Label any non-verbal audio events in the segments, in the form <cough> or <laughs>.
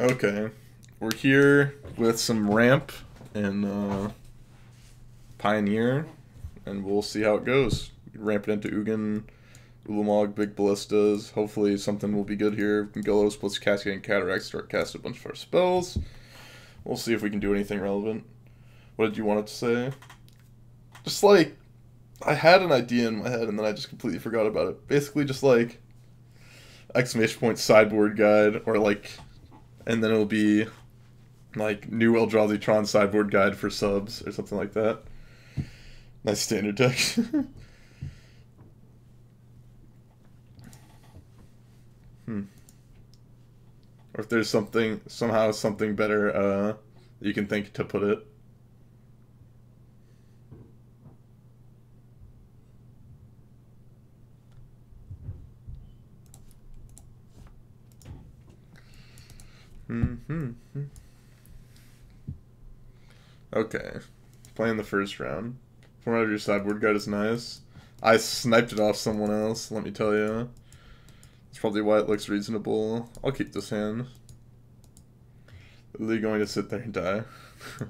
Okay. We're here with some ramp and uh, Pioneer, and we'll see how it goes. Ramp it into Ugin, Ulamog, Big Ballistas. Hopefully something will be good here. Golos plus Cascading Cataract, start casting a bunch of our spells. We'll see if we can do anything relevant. What did you want it to say? Just like, I had an idea in my head and then I just completely forgot about it. Basically just like, exclamation point sideboard guide, or like, and then it'll be like new Eldrazi Tron sideboard guide for subs or something like that. Nice standard deck. <laughs> hmm. Or if there's something somehow something better uh you can think to put it. Hmm. Okay. Playing the first round. Format of your sideboard guide is nice. I sniped it off someone else, let me tell you. That's probably why it looks reasonable. I'll keep this hand. Literally going to sit there and die. <laughs>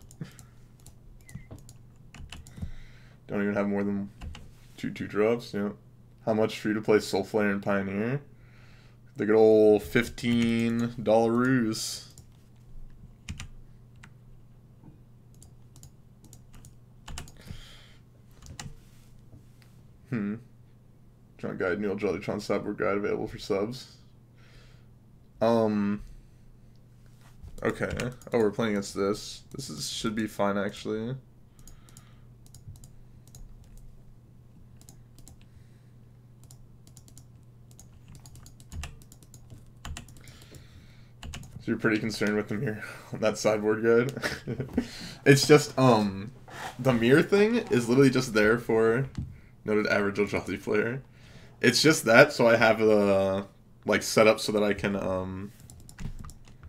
Don't even have more than two two drops, yeah. How much for you to play Soul Flare and Pioneer? The good old fifteen dollar ruse. Hmm. Tron Guide, Neil Jolly Tron Sideboard Guide available for subs. Um. Okay. Oh, we're playing against this. This is should be fine, actually. You're pretty concerned with the mirror on <laughs> that sideboard guide? <laughs> it's just, um, the mirror thing is literally just there for noted average Eldrazi player. It's just that, so I have the like set up so that I can um.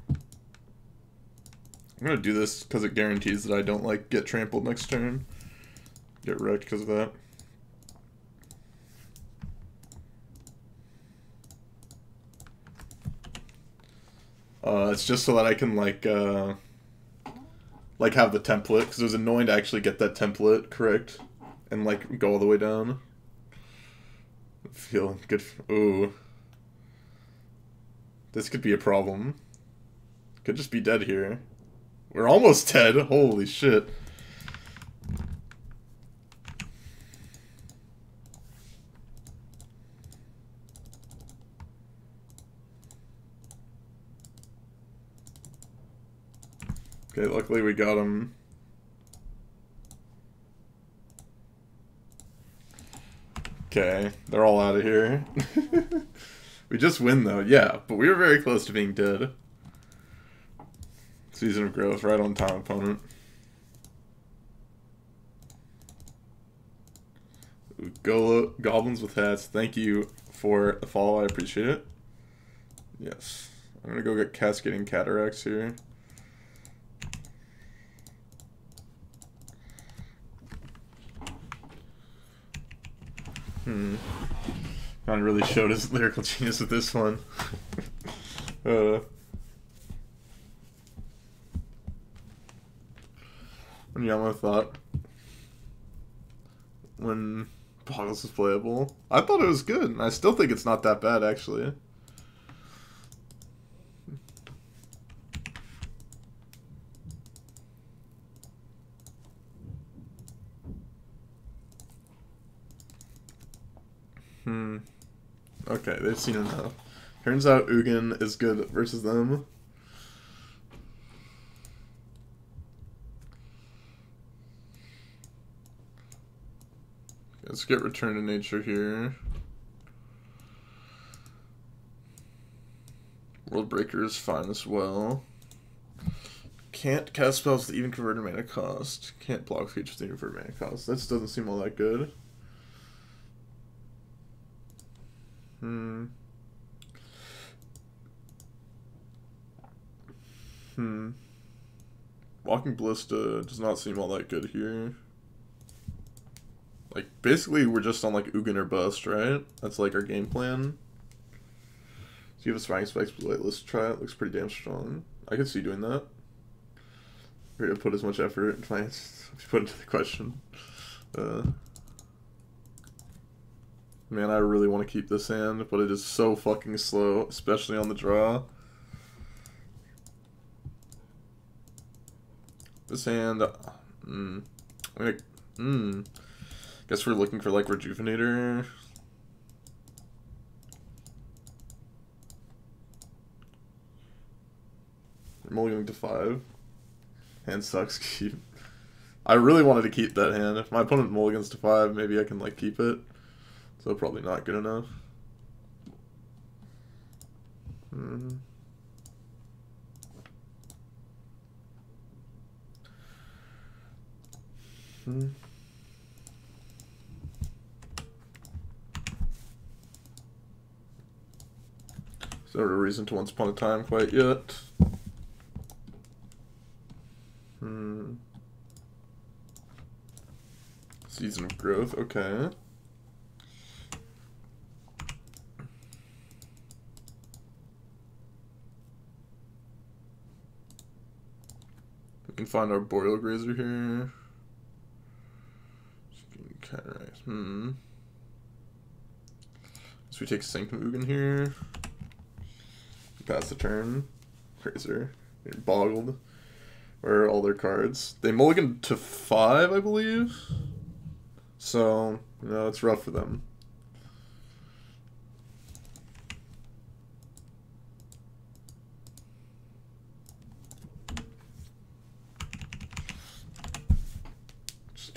I'm gonna do this because it guarantees that I don't like get trampled next turn. Get wrecked because of that. Uh, it's just so that I can like uh, like have the template because it was annoying to actually get that template correct and like go all the way down. Feel good. Ooh. This could be a problem. Could just be dead here. We're almost dead. Holy shit. Okay, luckily we got him. Okay, they're all out of here. <laughs> we just win though, yeah, but we were very close to being dead. Season of Growth, right on time, opponent. Go Goblins with hats, thank you for the follow, I appreciate it. Yes. I'm gonna go get Cascading Cataracts here. Hmm. John really showed his lyrical genius with this one. <laughs> uh. When Yama thought when Boggles was playable. I thought it was good. And I still think it's not that bad actually. Hmm. Okay, they've seen enough. Turns out Ugin is good versus them. Let's get Return to Nature here. World Breaker is fine as well. Can't cast spells with even converted mana cost. Can't block features with even converted mana cost. This doesn't seem all that good. Hmm. Hmm. Walking Ballista does not seem all that good here. Like, basically, we're just on, like, Ugin or Bust, right? That's, like, our game plan. you have a Spying Spikes Blight to try it? Looks pretty damn strong. I could see doing that. Ready to put as much effort into my put into the question. Uh, man, I really want to keep this hand, but it is so fucking slow, especially on the draw. This hand, mm, I mean, mm, guess we're looking for like Rejuvenator. Mulliganing to five. Hand sucks. <laughs> Keep. I really wanted to keep that hand. If my opponent mulligans to five, maybe I can like keep it. So probably not good enough. Hmm. Hmm. Is there a reason to Once Upon a Time quite yet? Hmm. Season of Growth, okay. Find our Boreal Grazer here. Cataract, hmm. So we take Sanctum Ugin here. Pass the turn. Grazer. Boggled Where are all their cards. They mulligan to five, I believe. So, you know, it's rough for them.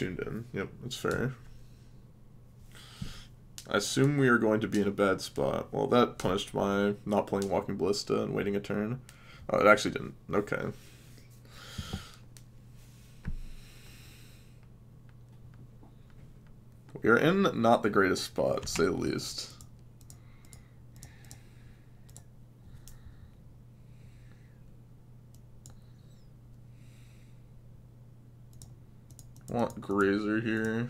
Tuned in. Yep, that's fair. I assume we are going to be in a bad spot. Well, that punished my not playing Walking Ballista and waiting a turn. Oh, it actually didn't. Okay. We are in not the greatest spot, say the least. Want Grazer here.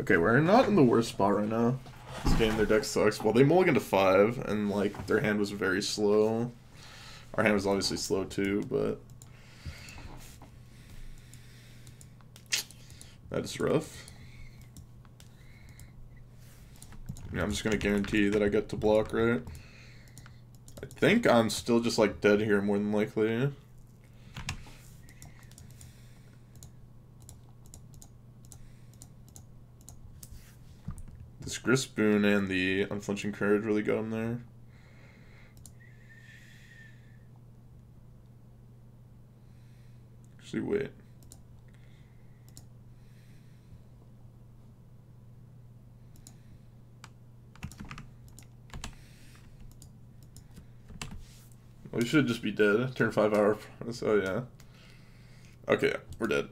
Okay, we're not in the worst spot right now. This game, their deck sucks. Well, they mulligan to five, and like their hand was very slow. Our hand was obviously slow too, but that is rough. Yeah, I'm just gonna guarantee that I get to block right. I think I'm still just like dead here more than likely. This Gryff's Boon and the Unflinching Courage really got him there. Actually, wait. Should just be dead. Turn five hour. So yeah. Okay, we're dead.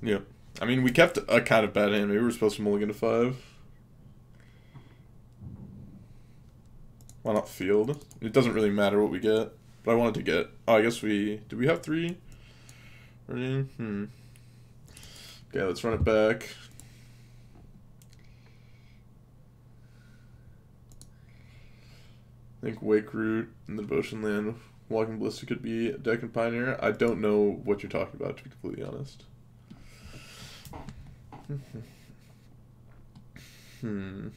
Yeah. I mean, we kept a kind of bad hand. Maybe we were supposed to mulligan to five. Why not field? It doesn't really matter what we get. But I wanted to get... Oh, I guess we... Do we have three? Hmm. Okay, let's run it back. I think Wake Root and the Devotion Land Walking Ballista could be Deck and Pioneer. I don't know what you're talking about, to be completely honest. hmm.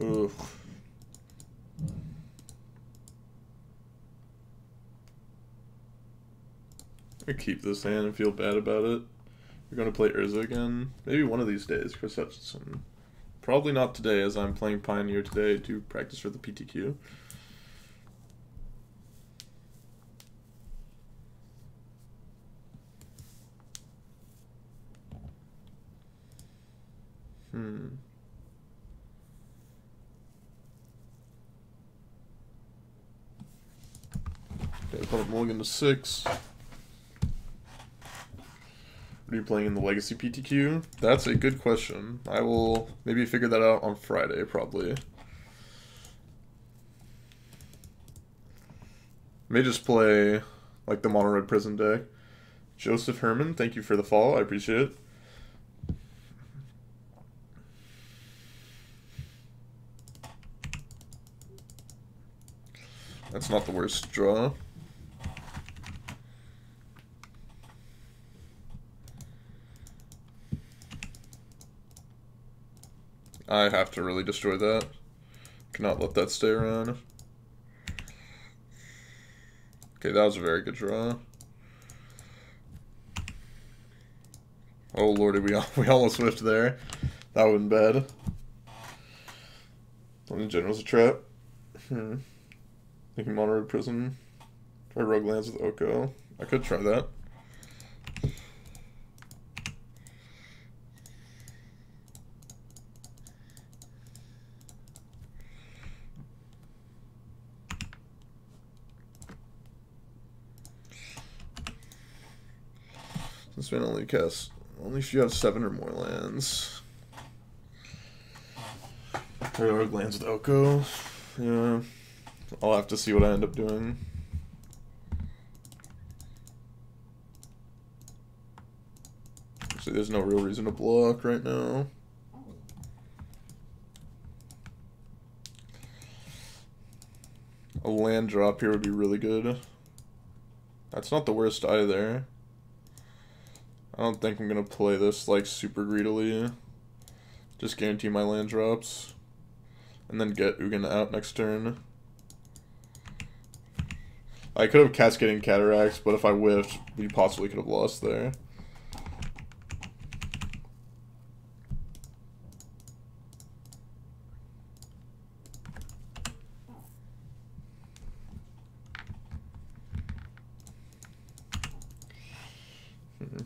Ugh. I <laughs> keep this hand and feel bad about it. We're going to play Urza again. Maybe one of these days, Chris Hutchinson. Probably not today, as I'm playing Pioneer today to practice for the PTQ. Hmm. Okay, put up to six. What are you playing in the Legacy PTQ? That's a good question. I will maybe figure that out on Friday, probably. May just play like the Mono Red Prison deck. Joseph Herman, thank you for the follow. I appreciate it. That's not the worst draw. I have to really destroy that. Cannot let that stay around. Okay, that was a very good draw. Oh lordy, we <laughs> we almost whiffed there. That been bad. London General's a trap. Hmm. Thinking Mono Prison. Try Rogue Lands with Oko. I could try that. Man only cast only if you have seven or more lands. Rogue lands with Oko. Yeah. I'll have to see what I end up doing. So there's no real reason to block right now. A land drop here would be really good. That's not the worst either. I don't think I'm going to play this like super greedily. Just guarantee my land drops. And then get Ugin out next turn. I could have Cascading Cataracts, but if I whiffed, we possibly could have lost there. Hmm.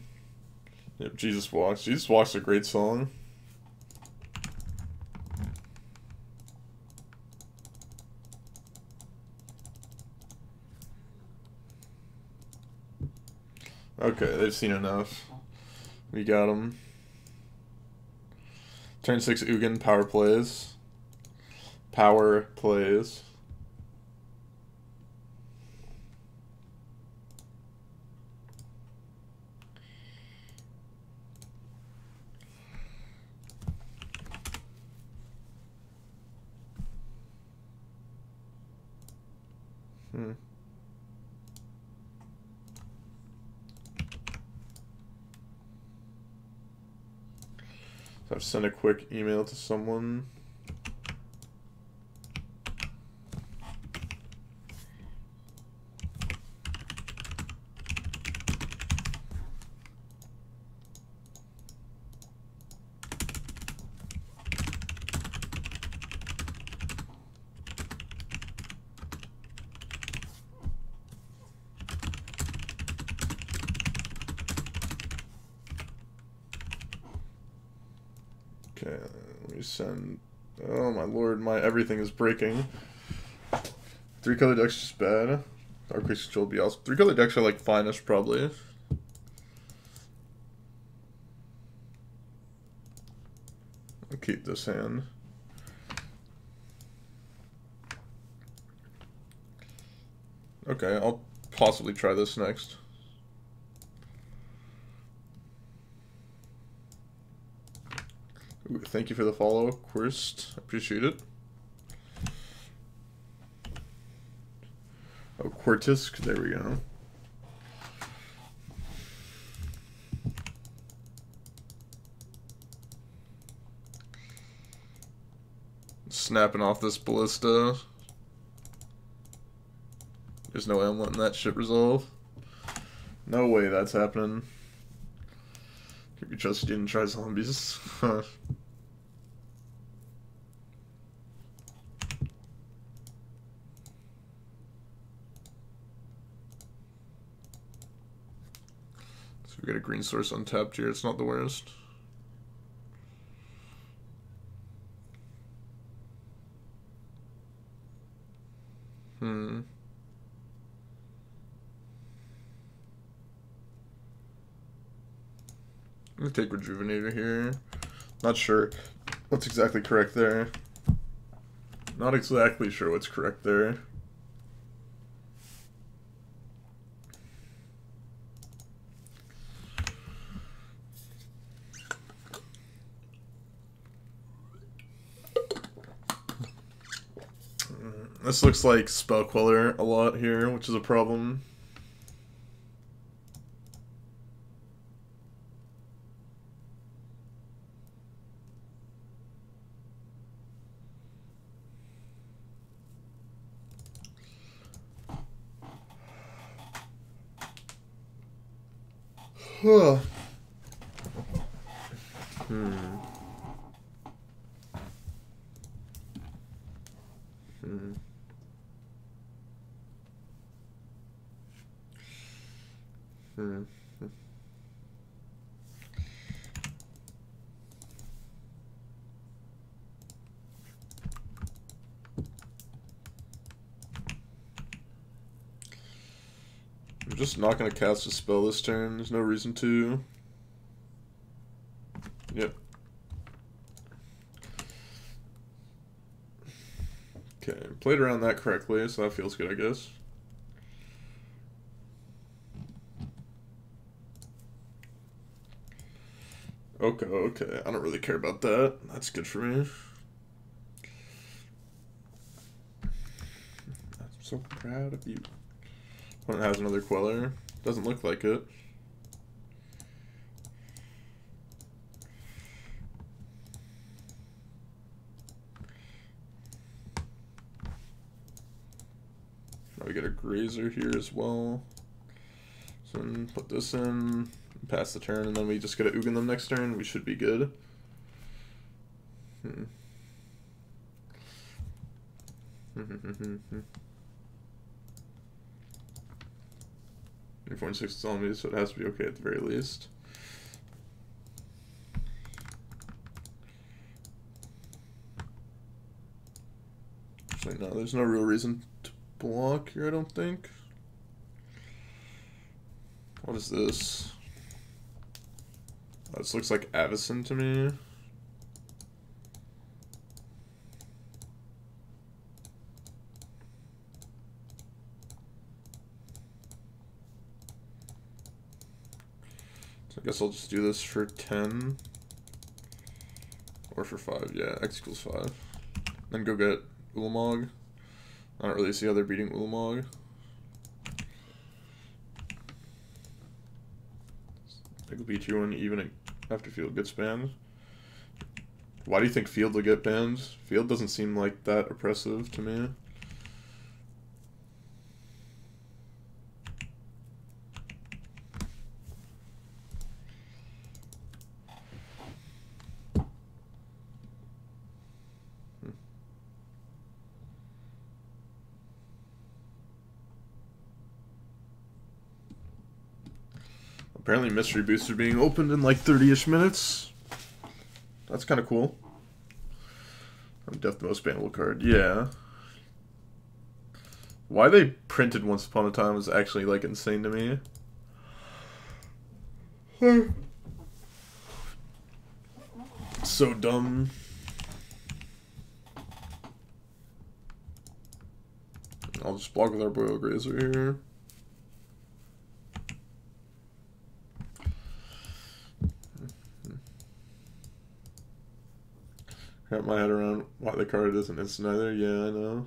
Yep, Jesus Walks. Jesus Walks a great song. Okay, they've seen enough. We got them. Turn 6 Ugin, power plays. Power plays. Hmm. I've a quick email to someone. Okay, let me send. Oh my lord, my everything is breaking. Three color decks just bad. Dark Race Control be awesome. Three color decks are like finest probably. I'll keep this hand. Okay, I'll possibly try this next. Ooh, thank you for the follow, Quirst. Appreciate it. Oh, Quartisk. There we go. Snapping off this ballista. There's no way I'm letting that shit resolve. No way that's happening. You just didn't try zombies. <laughs> Got a green source untapped here. It's not the worst. Hmm. I'm gonna take Rejuvenator here. Not sure what's exactly correct there. Not exactly sure what's correct there. This looks like Spell Queller a lot here, which is a problem. Huh. Hmm. Hmm. Hmm. I'm just not going to cast a spell this turn. There's no reason to. Yep. Okay, played around that correctly, so that feels good, I guess. Okay. I don't really care about that. That's good for me. I'm so proud of you. Opponent has another Queller. Doesn't look like it. Now we get a Grazer here as well. So put this in, pass the turn, and then we just get to Ugin them next turn. We should be good. Hmm. <laughs> Four and is on me, so it has to be okay at the very least. Actually, no, there's no real reason to block here, I don't think. What is this? This looks like Avacyn to me. So I guess I'll just do this for 10. Or for 5, yeah, X equals 5. Then go get Ulamog. I don't really see how they're beating Ulamog. Beat you when even after Field gets banned. Why do you think Field will get banned? Field doesn't seem like that oppressive to me. Apparently mystery booster being opened in like 30-ish minutes. That's kind of cool. I'm Death the most bannable card. Yeah. Why they printed Once Upon a Time is actually like insane to me. <sighs> so dumb. I'll just block with Arboreal Grazer here. Wrap my head around why the card isn't instant either. Yeah, I know.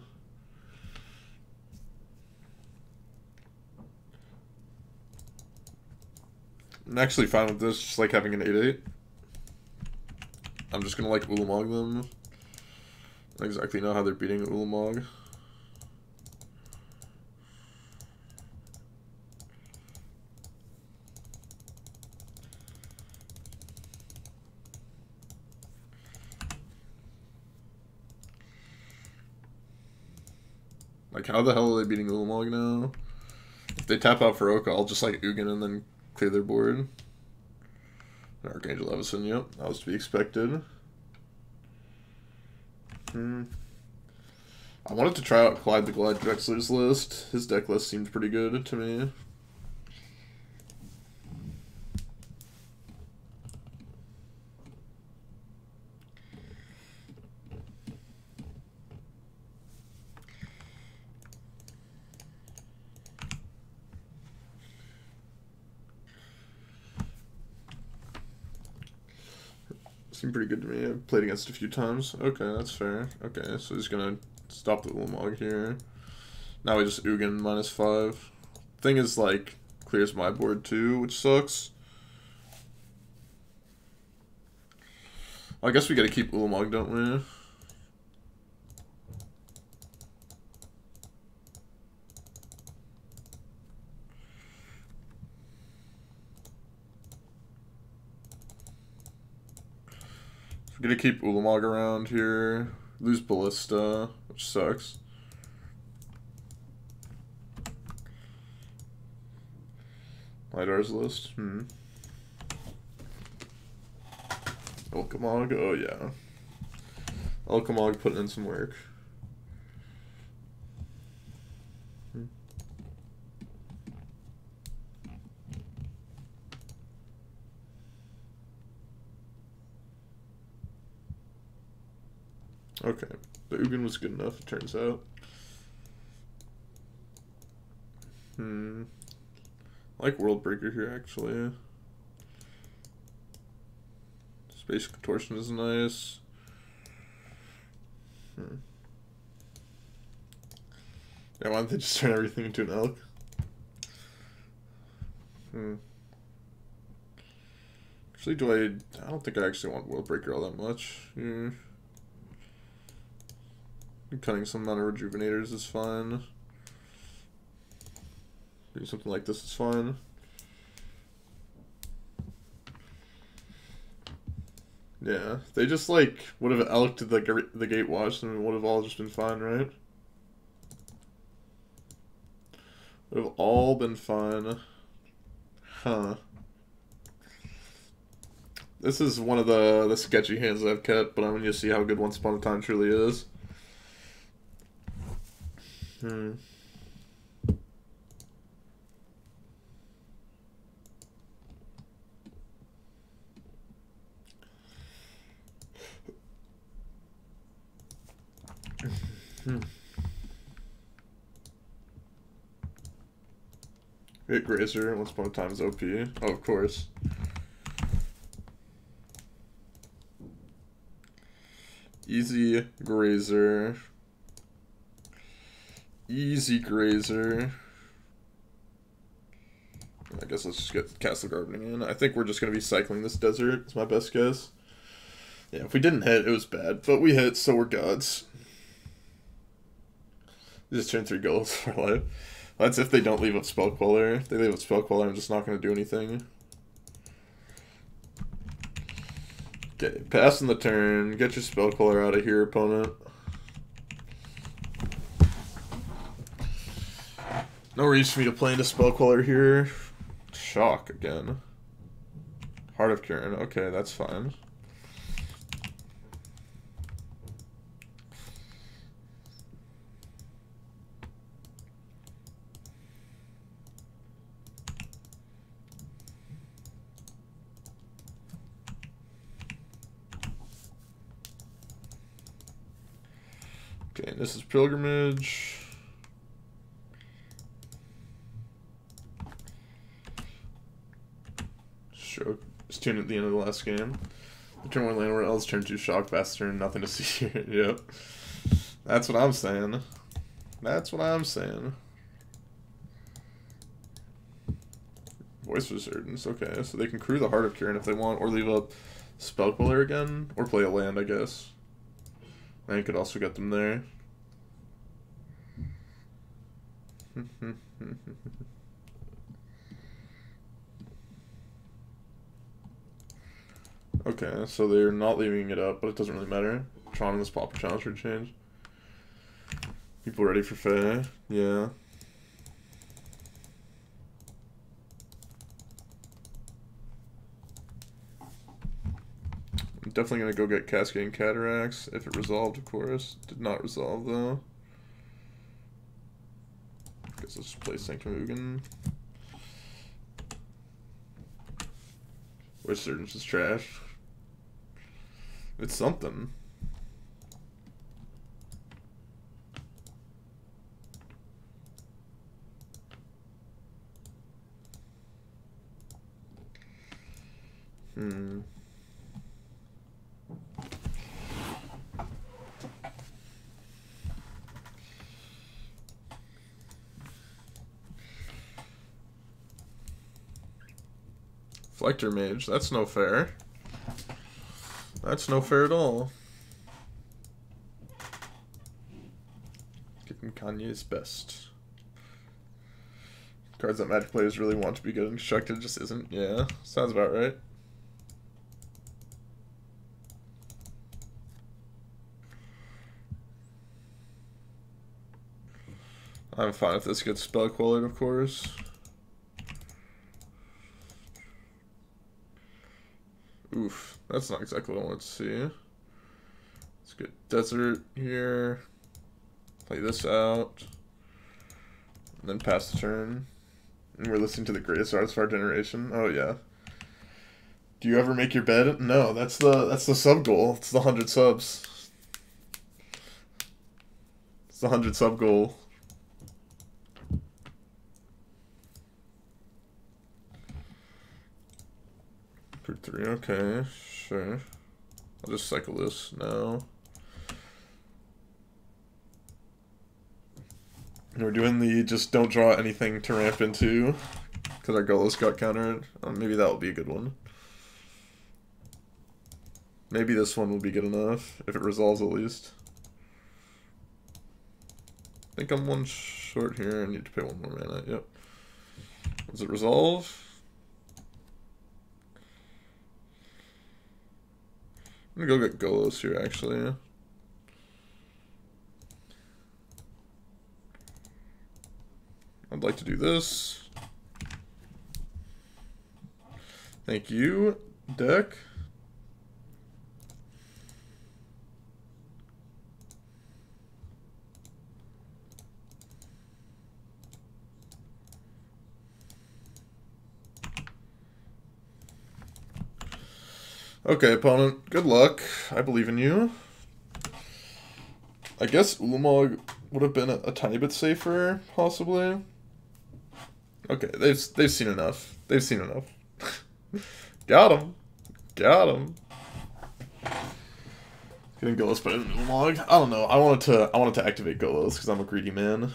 I'm actually fine with this, just like having an 8-8. I'm just gonna like Ulamog them. I don't exactly know how they're beating Ulamog. How the hell are they beating Ulamog now? If they tap out for Oko, I'll just like Ugin and then clear their board. Archangel Avacyn, yep, that was to be expected. Hmm. I wanted to try out Clyde the Glide Drexler's list. His deck list seemed pretty good to me. Seemed pretty good to me. I've played against a few times. Okay, that's fair. Okay, so he's gonna stop the Ulamog here. Now we just Ugin minus five. Thing is, like, clears my board too, which sucks. I guess we gotta keep Ulamog, don't we? Gonna keep Ulamog around here. Lose Ballista, which sucks. Lidar's list. Hmm. Ulkamog, oh yeah. Ulkamog putting in some work. Okay, the Ugin was good enough, it turns out. Hmm. I like Worldbreaker here, actually. Spatial Contortion is nice. Hmm. Yeah, why don't they just turn everything into an elk? Hmm. Actually, do I... I don't think I actually want Worldbreaker all that much. Hmm. Cutting some amount of Rejuvenators is fine. Doing something like this is fine. Yeah, they just like would have elked the the Gatewatch and it would have all just been fine, right? Would have all been fine. Huh. This is one of the the sketchy hands I've kept, but I'm gonna see how good Once Upon a Time truly is. Hmm. Hmm. Hit Grazer, once upon a time is OP. Oh, of course. Easy Grazer. Easy Grazer. I guess let's just get Castle Garenbrig in. I think we're just going to be cycling this desert. It's my best guess. Yeah, if we didn't hit, it was bad. But we hit, so we're gods. Just turn three Golos <laughs> for life. That's if they don't leave up Spell Queller. If they leave up Spell Queller, I'm just not going to do anything. Okay, passing the turn. Get your Spell Queller out of here, opponent. No reason for me to play into Spell Queller here. Shock again. Heart of Kiran. Okay, that's fine. Okay, this is Pilgrimage. Tuned at the end of the last game. The turn one landward else turn two shock faster and nothing to <laughs> see here. yep. That's what I'm saying. That's what I'm saying. Voice Resurgence, okay. So they can crew the Heart of Kiran if they want, or leave up Spellqueller again, or play a land, I guess. And could also get them there. <laughs> okay, so they're not leaving it up, but it doesn't really matter. Tron and this Pauper Challenge for change. People ready for Fae? Yeah. definitely going to go get Cascading Cataracts, if it resolved, of course. Did not resolve, though. Guess let's play Sanctum Ugin. Resurgence is trash. It's something. Hmm. Flector Mage, that's no fair. That's no fair at all. Getting Kanye's best. Cards that Magic players really want to be good and constructed just isn't. Yeah, sounds about right. I'm fine if this gets spell quality, of course. Oof, that's not exactly what I want to see. Let's get Desert here. Play this out. And then pass the turn. And we're listening to the greatest artists of our generation. Oh yeah. Do you ever make your bed? No, that's the that's the sub goal. It's the hundred subs. It's the hundred sub goal. For three, okay, sure. I'll just cycle this now. We're doing the just don't draw anything to ramp into because our Golos got countered. Um, maybe that will be a good one. Maybe this one will be good enough if it resolves at least. I think I'm one short here. I need to pay one more mana. Yep. Does it resolve? I'm gonna go get Golos here, actually. I'd like to do this. Thank you, deck. Okay, opponent, good luck. I believe in you. I guess Ulamog would have been a, a, tiny bit safer, possibly. Okay, they've they've seen enough. They've seen enough. <laughs> Got him. Got him. Getting Golos better than Ulamog. I don't know. I wanted to I wanted to activate Golos because I'm a greedy man.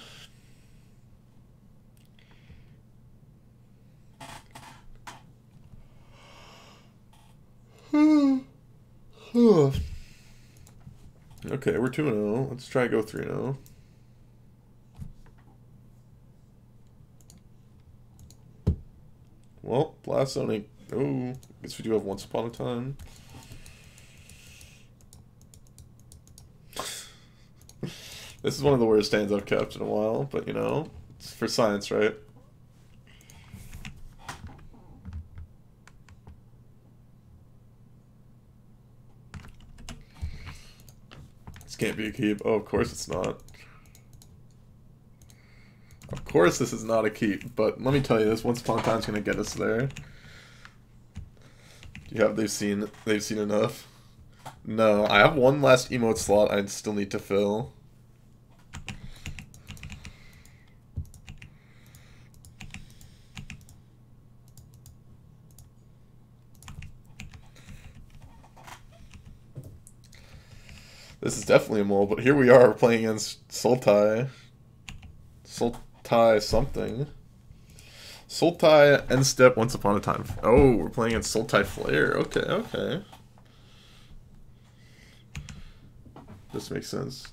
okay, we're 2 0. Let's try to go 3 0. Well, Blast Zone Oh, guess we do have Once Upon a Time. this is one of the worst stands I've kept in a while, but you know, it's for science, right? can't be a keep. Oh, of course it's not. Of course this is not a keep, but let me tell you this, Once Upon a Time's gonna get us there. Do you have they've seen they've seen enough? No, I have one last emote slot I still need to fill. This is definitely a mole, but here we are playing against Sultai. Sultai something. Sultai end step once upon a time. Oh, we're playing against Sultai Flare. Okay, okay. This makes sense.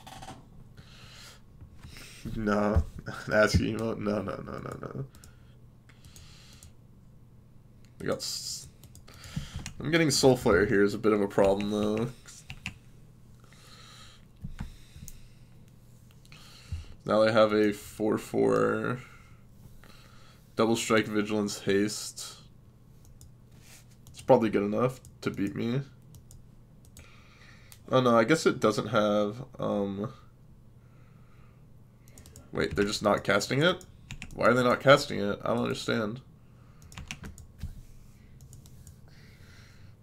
No. <laughs> Ask emote? No, no, no, no, no. We got... I'm getting Soul Flare here is a bit of a problem, though. Now they have a 4-4 double strike vigilance haste. It's probably good enough to beat me. Oh no, I guess it doesn't have, um... Wait, they're just not casting it? Why are they not casting it? I don't understand.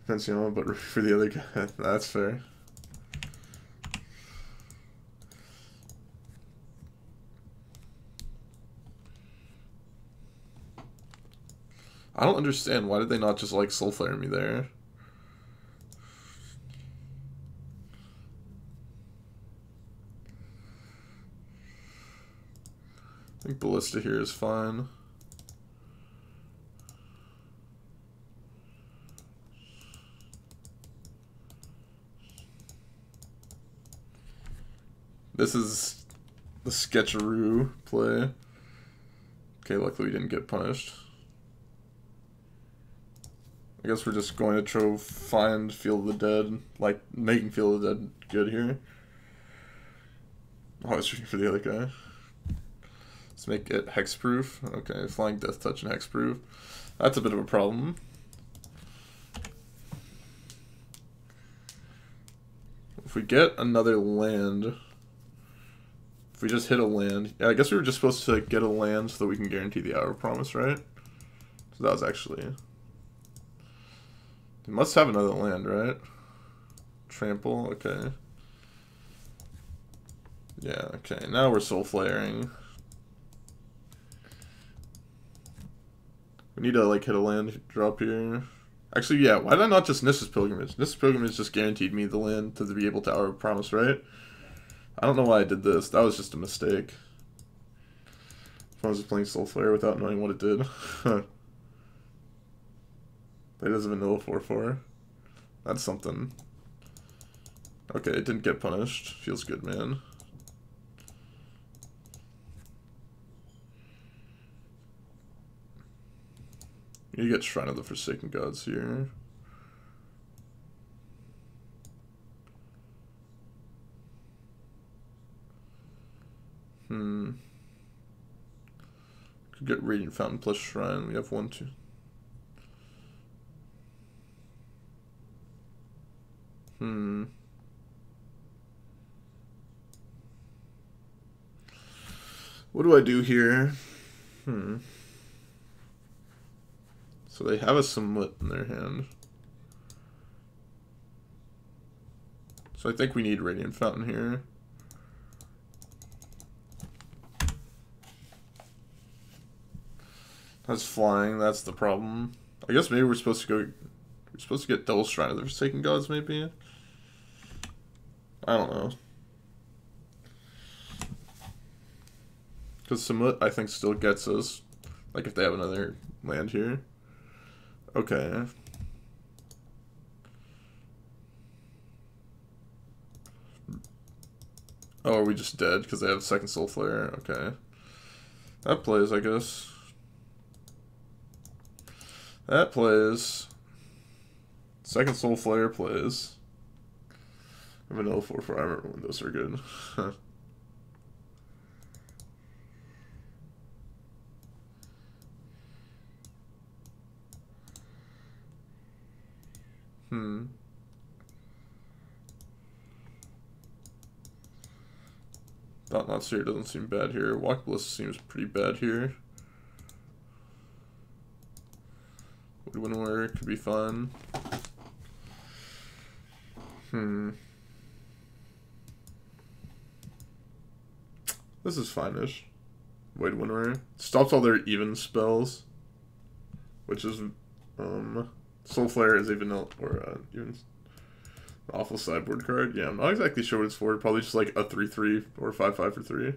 Fancy but <laughs> for the other guy, <laughs> that's fair. I don't understand. Why did they not just like Soulflayer me there? I think Ballista here is fine. This is the sketcheroo play. Okay, luckily we didn't get punished. I guess we're just going to try find of the Dead, like making of the Dead good here. Oh, I was shooting for the other guy. Let's make it hexproof. Okay, flying death touch and hexproof. That's a bit of a problem. If we get another land, if we just hit a land, yeah, I guess we were just supposed to get a land so that we can guarantee the hour promise, right? So that was actually must have another land, right? Trample, okay. Yeah, okay. Now we're soul flaring. We need to like hit a land drop here. Actually, yeah, why did I not just Nissa's Pilgrimage? Nissa's Pilgrimage just guaranteed me the land to be able to our promise, right? I don't know why I did this. That was just a mistake. I was just playing Soulflayer without knowing what it did. <laughs> It is a vanilla 4-4. That's something. Okay, it didn't get punished. Feels good, man. You get Shrine of the Forsaken Gods here. Hmm. Could get Radiant Fountain plus Shrine. We have one, two. Hmm. What do I do here? Hmm. So they have a Samut in their hand. So I think we need Radiant Fountain here. That's flying, that's the problem. I guess maybe we're supposed to go... We're supposed to get Double Shrine of the Forsaken Gods, maybe? I don't know. Because Samut, I think, still gets us. Like, if they have another land here. Okay. Oh, are we just dead because they have second Soulflayer? Okay. That plays, I guess. That plays. Second Soulflayer plays. Vanilla 4 4. I remember when those were good. <laughs> hmm. Thought-Knot Seer doesn't seem bad here. Walk Bliss seems pretty bad here. Void Winnower could be fun. Hmm. This is fine-ish. Wait, when stops all their even spells, which is um, Soulflayer is even or uh, even awful sideboard card. Yeah, I'm not exactly sure what it's for. Probably just like a three three or five five for three.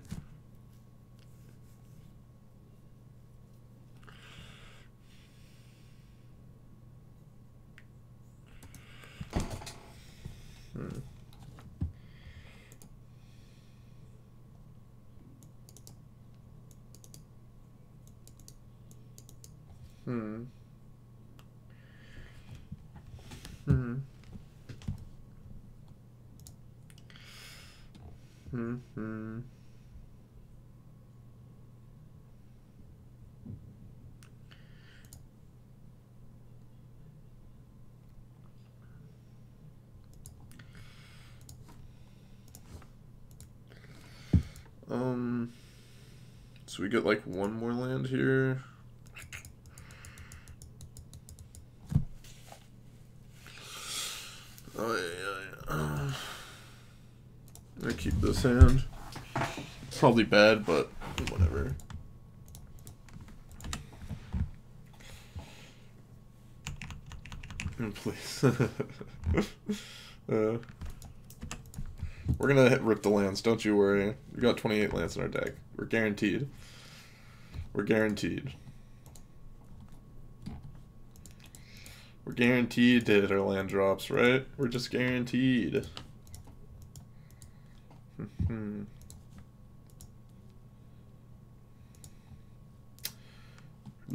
Hmm. Hmm. Hmm. Hmm. Um, so we get like one more land here. This hand. Probably bad, but whatever. <laughs> Please. <laughs> uh, we're gonna hit rip the lands, don't you worry. We got 28 lands in our deck. We're guaranteed. We're guaranteed. We're guaranteed to hit our land drops, right? We're just guaranteed. Hmm.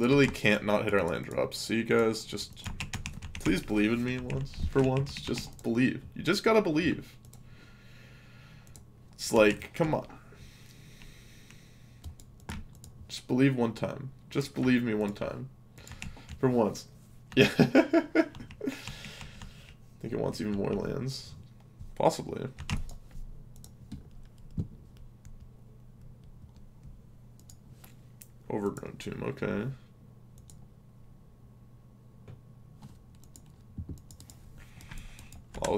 Literally can't not hit our land drops. So you guys just please believe in me once for once. Just believe. You just gotta believe. It's like, come on. Just believe one time. Just believe me one time. For once. <laughs> Yeah. I think it wants even more lands. Possibly. Overgrown tomb, okay.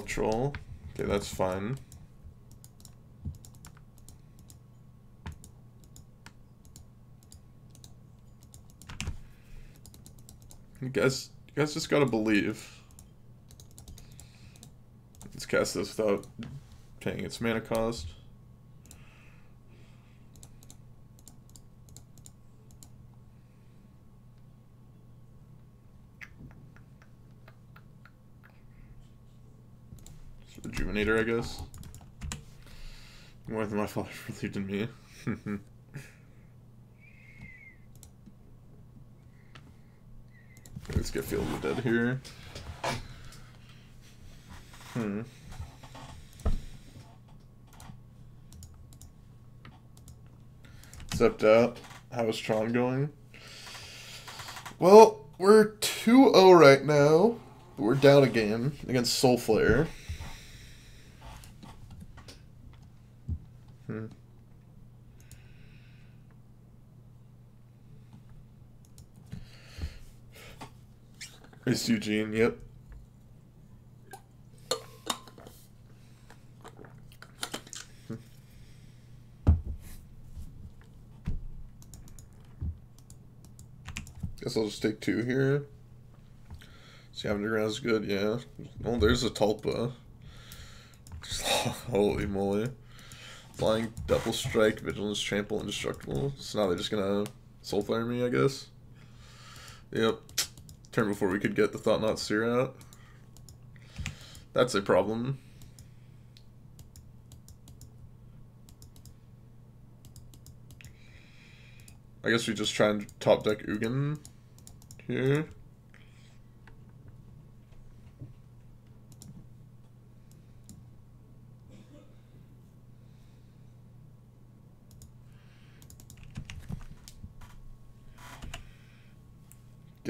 Troll. Okay, that's fine. You guys, you guys just gotta believe. Let's cast this without paying its mana cost. Rejuvenator, I guess. More than my father <laughs> believed in me. <laughs> Let's get Field of Dead here. Hmm. Stepped out. How is Tron going? Well, we're 2-0 right now. We're down a game against Soulflayer. Hmm. It's Ugin, yep. Guess I'll just take two here. Scavenger is good, yeah. Oh, there's a Tulpa. <laughs> Holy moly. Flying double strike, vigilance, trample, indestructible. So now they're just gonna Soulflayer me, I guess. Yep. Turn before we could get the Thought-Knot Seer out. That's a problem. I guess we just try and top deck Ugin here.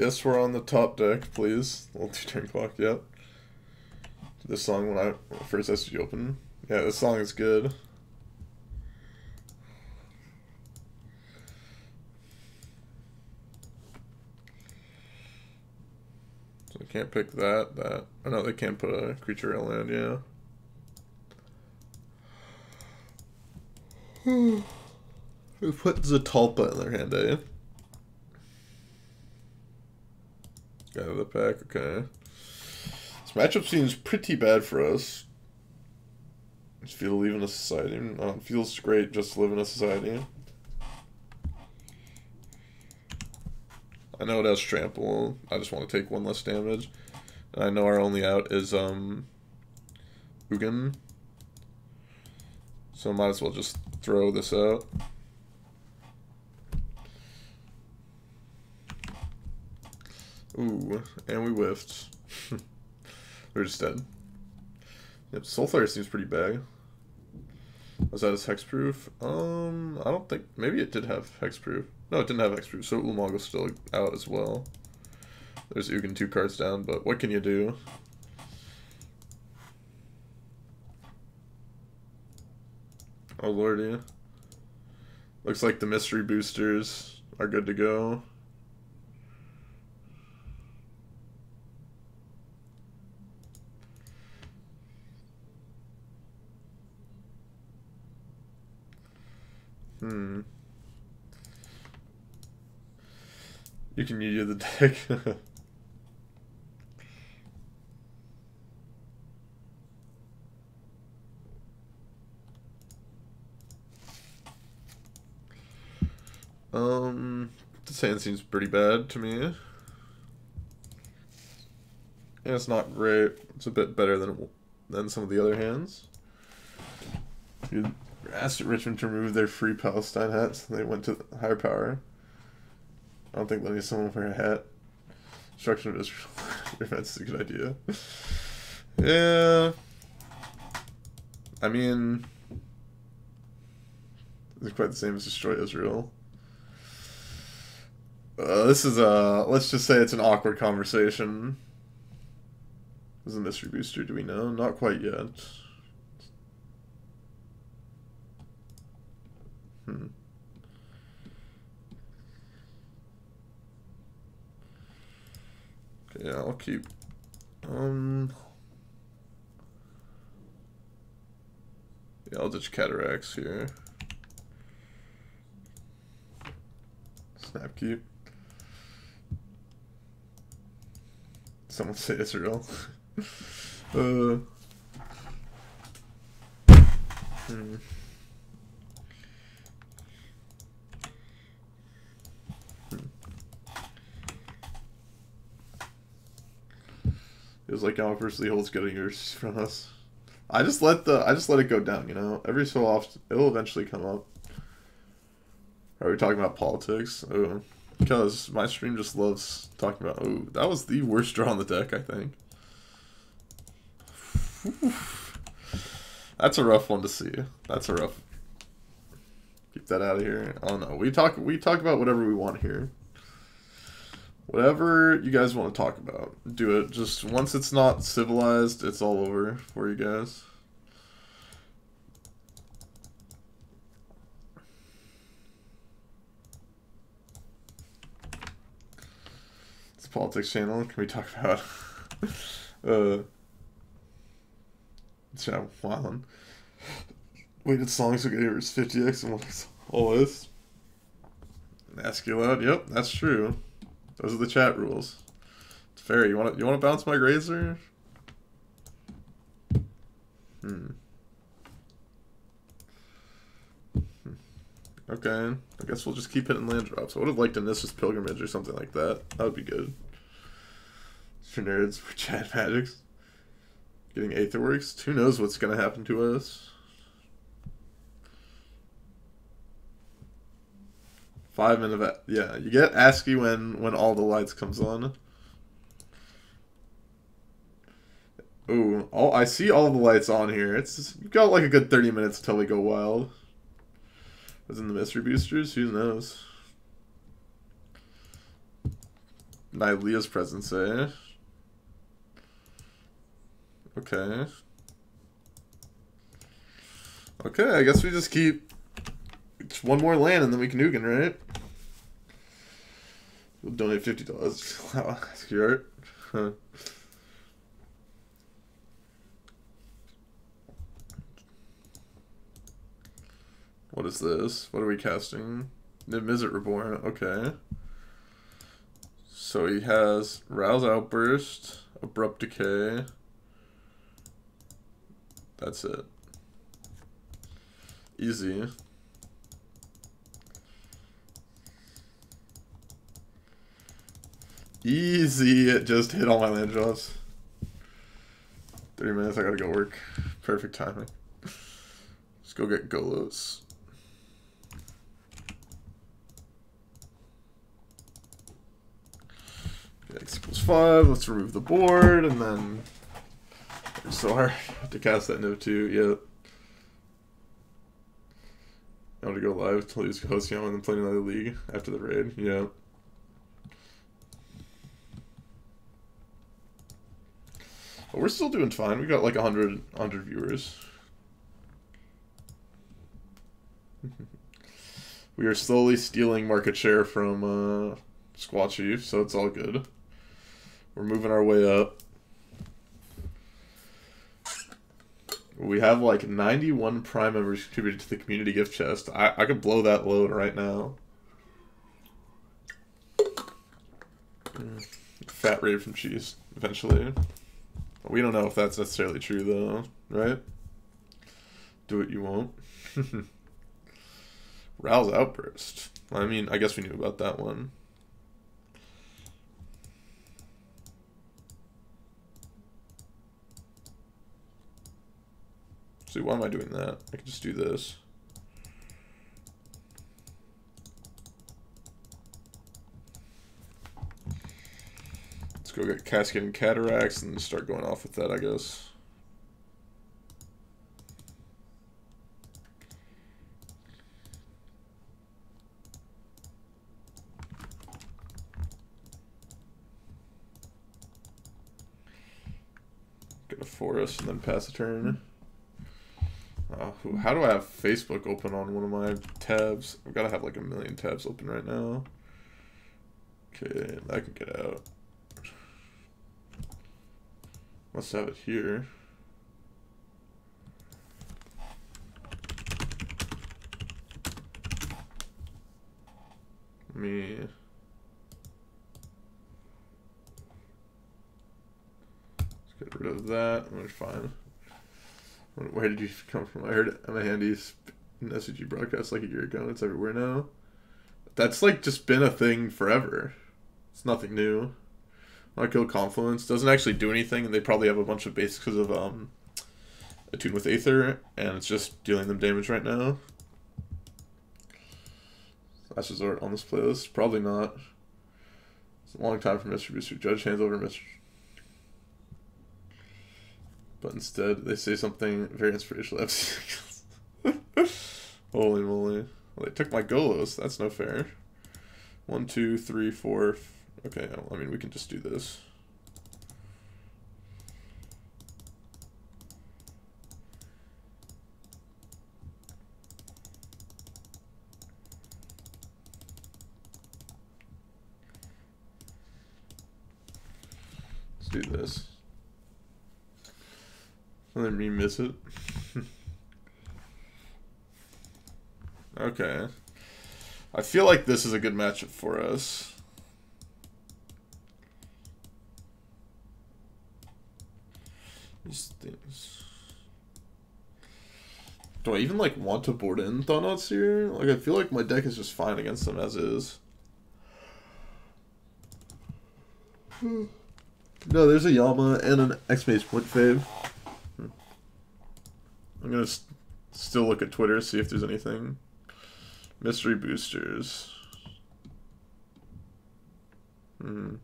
Guess we're on the top deck, please. Little two turn clock, yep. This song when I first SG open. Yeah, this song is good. So they can't pick that, that. Oh no, they can't put a creature in land, yeah. Who put Zetalpa in their hand, eh? Out of the pack, okay. This matchup seems pretty bad for us. Just feel to a society. Feels great just to live in a society. I know it has trample. I just want to take one less damage. And I know our only out is um Ugin. So might as well just throw this out. Ooh, and we whiffed. <laughs> We're just dead. Yep, Soulflayer seems pretty bad. Was that his hexproof? Um, I don't think. Maybe it did have hexproof. No, it didn't have hexproof, so was still out as well. There's Ugin two cards down, but what can you do? Oh lordy. Looks like the mystery boosters are good to go. Hmm. You can use the deck. um, the sand seems pretty bad to me. It's not great. It's a bit better than than some of the other hands. You asked Richmond to remove their free Palestine hats. They went to higher power. I don't think letting someone wear a hat. Destruction of Israel. <laughs> That's a good idea. Yeah. I mean, it's quite the same as destroy Israel. Uh, this is a, let's just say it's an awkward conversation. Is a mystery booster, do we know? Not quite yet. Hmm. Yeah, I'll keep, um... Yeah, I'll ditch cataracts here. Snap keep. Someone say Israel. <laughs> uh. Hmm. It was like Alma personally holds getting yours from us. I just let the I just let it go down, you know. Every so often, it'll eventually come up. Are we talking about politics? Oh, because my stream just loves talking about. Oh, that was the worst draw on the deck, I think. <sighs> That's a rough one to see. That's a rough. Keep that out of here. Oh no, we talk we talk about whatever we want here. Whatever you guys want to talk about, do it. Just once it's not civilized, it's all over for you guys. It's politics channel. Can we talk about <laughs> uh Chat Wildin? Weighted songs will get 50x and what's all this. Ask you loud. Yep, that's true. Those are the chat rules. It's fair. You want to you want to bounce my grazer? Hmm. hmm. Okay, I guess we'll just keep hitting land drops. I would have liked a Nissa's Pilgrimage or something like that. That would be good. For nerds, for <laughs> chat magics. Getting Aetherworks. Who knows what's going to happen to us? Five minute. Yeah, you get ASCII when when all the lights comes on. Ooh, all I see all the lights on here. It's you've got like a good thirty minutes until we go wild. Was in the mystery boosters? Who knows? Nylea's presence, eh? Okay. Okay, I guess we just keep it's one more land and then we can Ugin, right? We'll donate fifty dollars. <laughs> Wow, that's cute. Huh. What is this? What are we casting? Niv Mizzet Reborn. Okay. So he has Ral's Outburst, Abrupt Decay. That's it. Easy. Easy. It just hit all my land drops. 30 minutes, I gotta go work. Perfect timing. Let's go get Golos. X equals 5. Let's remove the board, and then... It's so hard to cast that Niv 2. Yep. I want to go live till he's hosting and then play another league after the raid. Yeah. But we're still doing fine. We got like 100, 100 viewers. <laughs> we are slowly stealing market share from uh, Squad Chief, so it's all good. We're moving our way up. We have like 91 Prime members contributed to the community gift chest. I, I could blow that load right now. Fat rate from cheese, eventually. We don't know if that's necessarily true, though, right? Do what you want. <laughs> Ral's Outburst. I mean, I guess we knew about that one. See, why am I doing that? I can just do this. Go get Cascading Cataracts and start going off with that, I guess. Get a forest and then pass a turn. Uh, how do I have Facebook open on one of my tabs? I've got to have like a million tabs open right now. Okay, I can get out. Must have it here. Me. Let's get rid of that. We're fine. Where did you come from? I heard Emma Handy's SCG broadcast like a year ago. It's everywhere now. That's like just been a thing forever. It's nothing new. Not Kill Confluence doesn't actually do anything, and they probably have a bunch of base because of um, Attune with Aether, and it's just dealing them damage right now. Last Resort on this playlist? Probably not. It's a long time for Mr. Booster. Judge hands over Mr. But instead, they say something very inspirational. <laughs> Holy moly. Well, they took my Golos. That's no fair. One, two, three, four. Okay, I mean, we can just do this. Let's do this. Let me miss it. <laughs> okay. I feel like this is a good matchup for us. These things. Do I even like want to board in Thought-Knots here? Like I feel like my deck is just fine against them as is. no, there's a Yama and an X-Maze Point Fave. I'm gonna st still look at Twitter, see if there's anything. Mystery boosters. Hmm.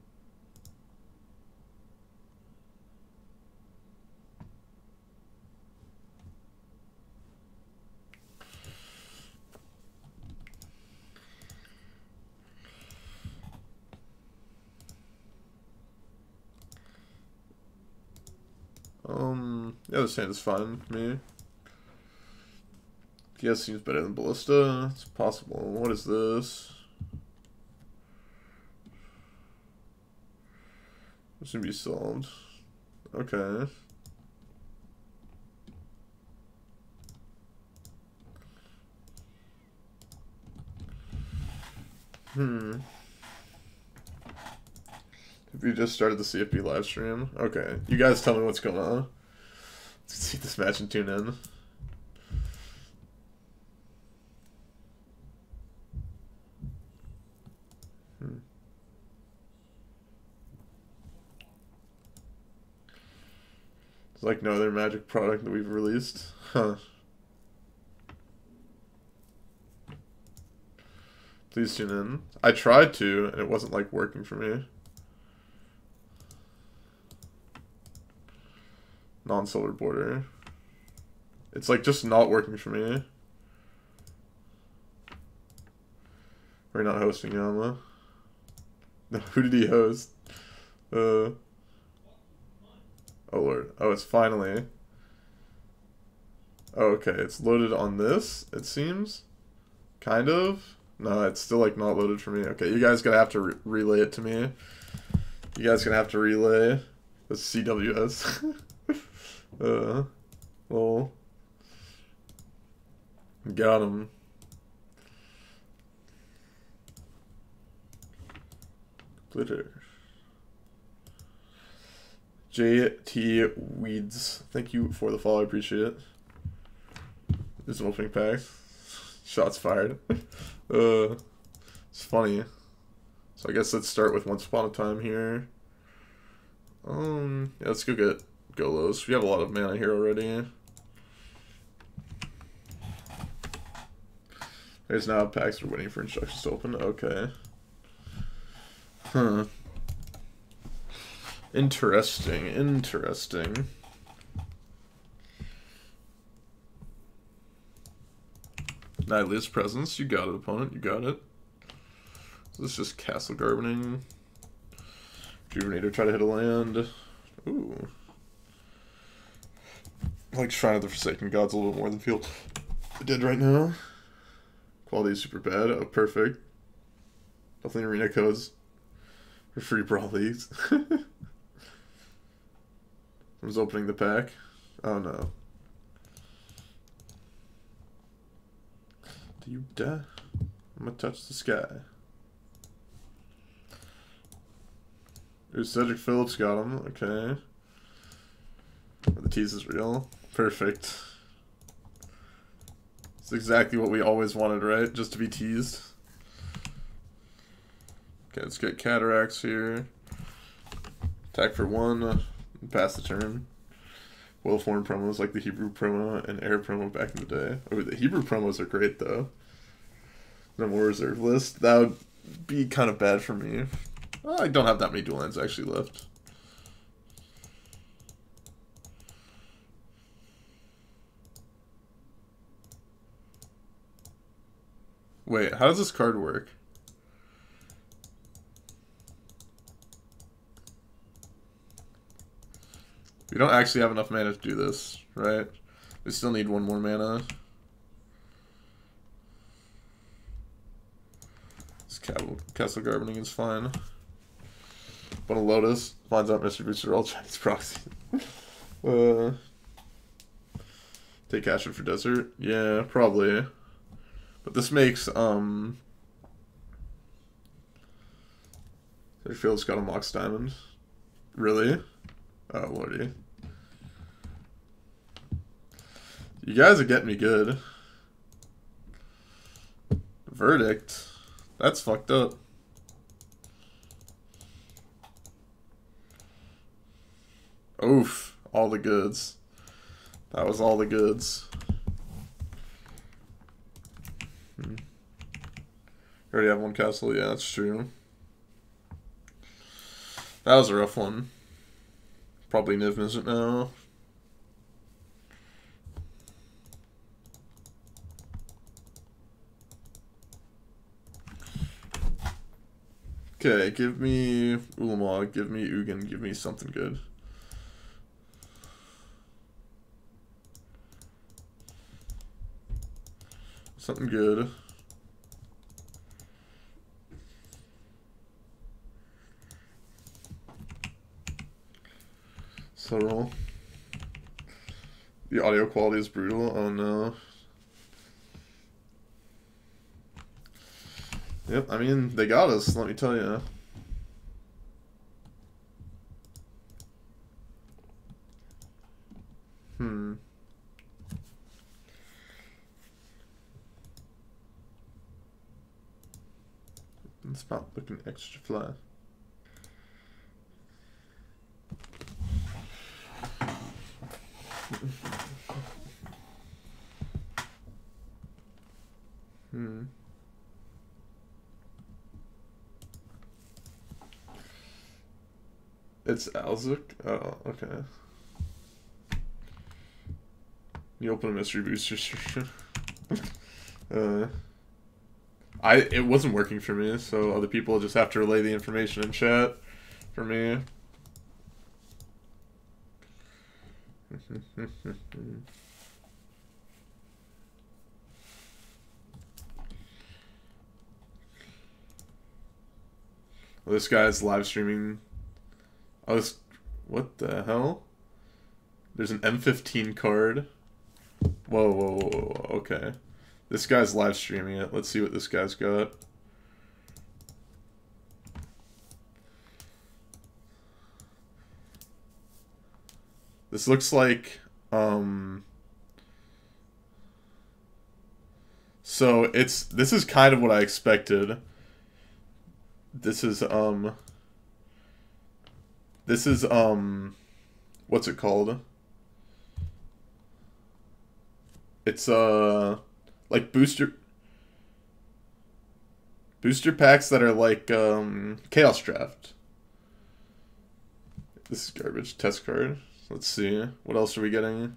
Um, yeah, this hand is fine me. DS seems better than Ballista. It's possible. What is this? This should be solved. Okay. Hmm. If you just started the CFB live stream, okay. You guys tell me what's going on. Let's see this match and tune in. Hmm. It's like no other magic product that we've released. Huh. Please tune in. I tried to, and it wasn't like working for me. Non-solar border. It's like just not working for me. We're not hosting Yama. No, <laughs> who did he host? Uh. Oh lord. Oh, it's finally. Oh, okay, it's loaded on this, it seems. Kind of. No, it's still like not loaded for me. Okay, you guys gonna have to re relay it to me. You guys gonna have to relay the CWS. <laughs> uh, well, got him. Glitter. JT Weeds, thank you for the follow. I appreciate it. There's an opening pack. Shots fired. <laughs> uh, it's funny. So I guess let's start with Once Upon a Time here. Um, yeah, let's go get Golos. We have a lot of mana here already. There's now packs are waiting for instructions to open. Okay. Huh. Interesting, interesting. Nylea's presence, you got it, opponent, you got it. This is just castle Garenbrig. Juvenator try to hit a land. Ooh. I like Shrine of the Forsaken Gods a little bit more than Field did right now. Quality is super bad. Oh, perfect. Definitely arena codes for free brawl leagues. I was <laughs> opening the pack. Oh no. Do you dare? I'm gonna touch the sky. There's Cedric Phillips got him. Okay. The tease is real. Perfect. It's exactly what we always wanted, right? Just to be teased. Okay, let's get cataracts here. Attack for one. Uh, pass the turn. Well-formed promos like the Hebrew promo and Air promo back in the day. Oh, the Hebrew promos are great though. No more reserve list. That would be kind of bad for me. I don't have that many dual lands actually left. Wait, how does this card work? We don't actually have enough mana to do this, right? We still need one more mana. This castle, castle Garenbrig is fine. But a Lotus finds out Mr. Booster all <laughs> Chinese proxy. <laughs> uh, take Ashford for desert? Yeah, probably. But this makes um Field's got a Mox Diamond. Really? Oh lordy. You guys are getting me good. Verdict. That's fucked up. Oof. All the goods. That was all the goods. Hmm. Already have one castle? Yeah, that's true. That was a rough one. Probably Niv Mizzet now. Okay, give me Ulamog, give me Ugin, give me something good. Something good. Subtle. The audio quality is brutal. Oh no. Yep, I mean, they got us, let me tell you. Hmm. It's not looking extra flat. hmm. It's Alzuk? Oh, okay. You open a mystery booster. <laughs> uh, I it wasn't working for me, so other people just have to relay the information in chat for me. <laughs> well, this guy's live streaming oh, was, what the hell? There's an M15 card. Whoa, whoa, whoa, whoa, okay. This guy's live streaming it. Let's see what this guy's got. This looks like, um... So, it's, this is kind of what I expected. This is, um... This is um what's it called? It's uh like booster Booster packs that are like um, Chaos Draft. This is garbage. Test card. Let's see. What else are we getting?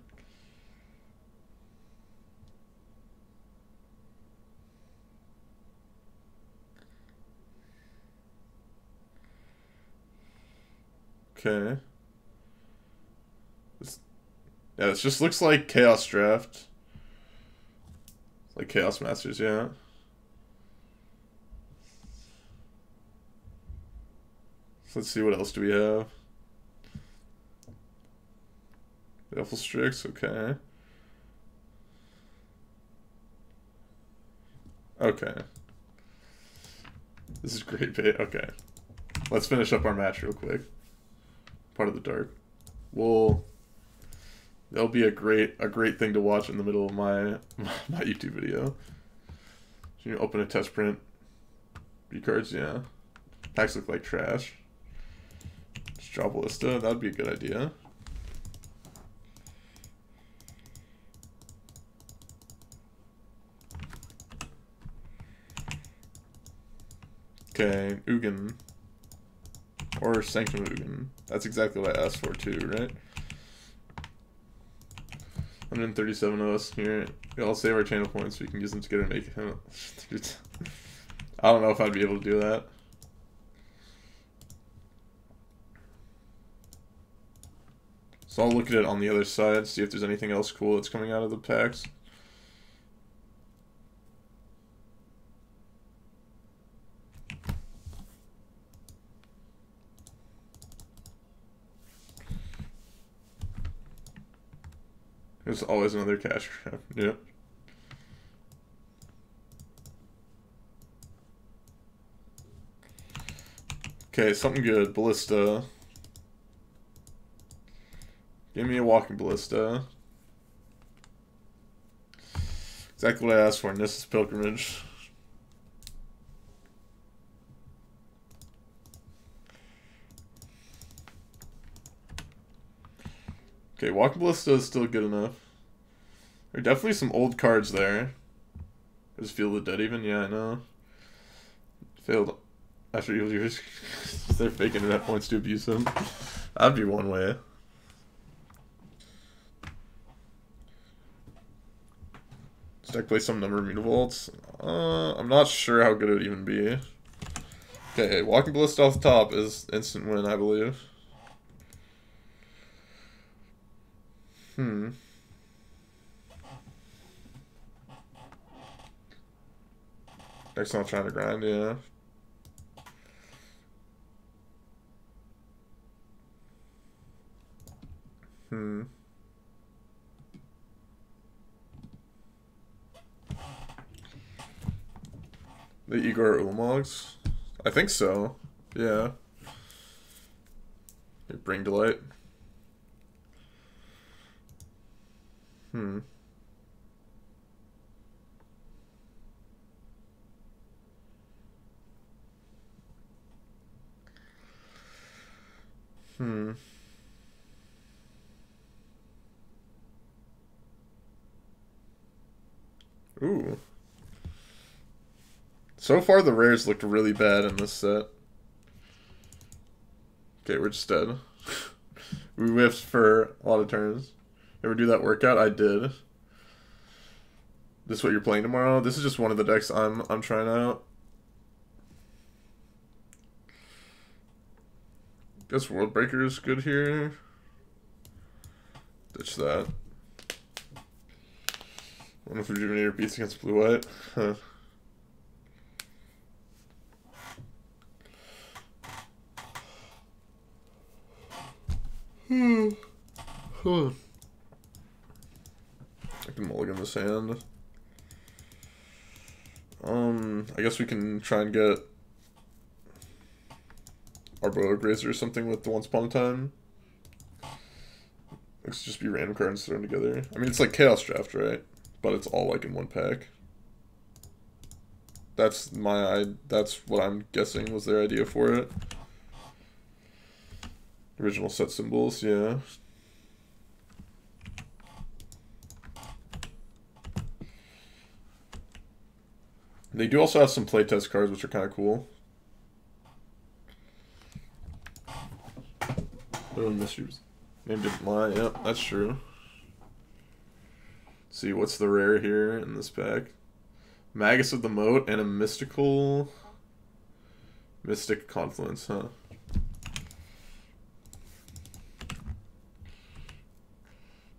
Okay. This, yeah, this just looks like Chaos Draft. Like Chaos Masters, yeah. let's see what else do we have. Baleful Strix, okay. Okay. This is great bait. Okay. Let's finish up our match real quick. Part of the dark. We'll that'll be a great a great thing to watch in the middle of my <laughs> my YouTube video. So you open a test print. B cards, yeah. Packs look like trash. Ballista, that'd be a good idea. Okay, Ugin. Or Sanctum Ugin. That's exactly what I asked for too, right? 137 of us here. All save our channel points so we can use them to get a make <laughs> I don't know if I'd be able to do that. So I'll look at it on the other side, see if there's anything else cool that's coming out of the packs. There's always another cash. Yep. Okay, something good. Ballista. Give me a walking ballista. Exactly what I asked for. Nissa's Pilgrimage. Okay, Walking Ballista is still good enough. There are definitely some old cards there. there. Is Field of Dead even? Yeah, I know. Failed after you use their fake internet points to abuse them. That'd be one way. Stack play some number of mutavaults. Uh, I'm not sure how good it would even be. Okay, Walking Ballista off the top is instant win, I believe. Hmm. Next not trying to grind, yeah. Hmm. The Igor Ulamog's? I think so. Yeah. They Bring delight. Hmm. Hmm. Ooh. So far, the rares looked really bad in this set. Okay, we're just dead. <laughs> we whiffed for a lot of turns. Ever do that workout? I did. This is what you're playing tomorrow? This is just one of the decks I'm I'm trying out. Guess Worldbreaker is good here. Ditch that. One if Rejuvenator beats against Blue White. Hmm. Huh. I can mulligan the sand. Um, I guess we can try and get Arboreal Grazer or something with the Once Upon a Time. Let's just be random cards thrown together. I mean, it's like Chaos Draft, right? But it's all like in one pack. That's my I. That's what I'm guessing was their idea for it. Original set symbols, yeah. They do also have some playtest cards, which are kind of cool. Mysteries. Name didn't lie. Yep, that's true. Let's see, what's the rare here in this pack? Magus of the Moat and a mystical... Mystic Confluence, huh?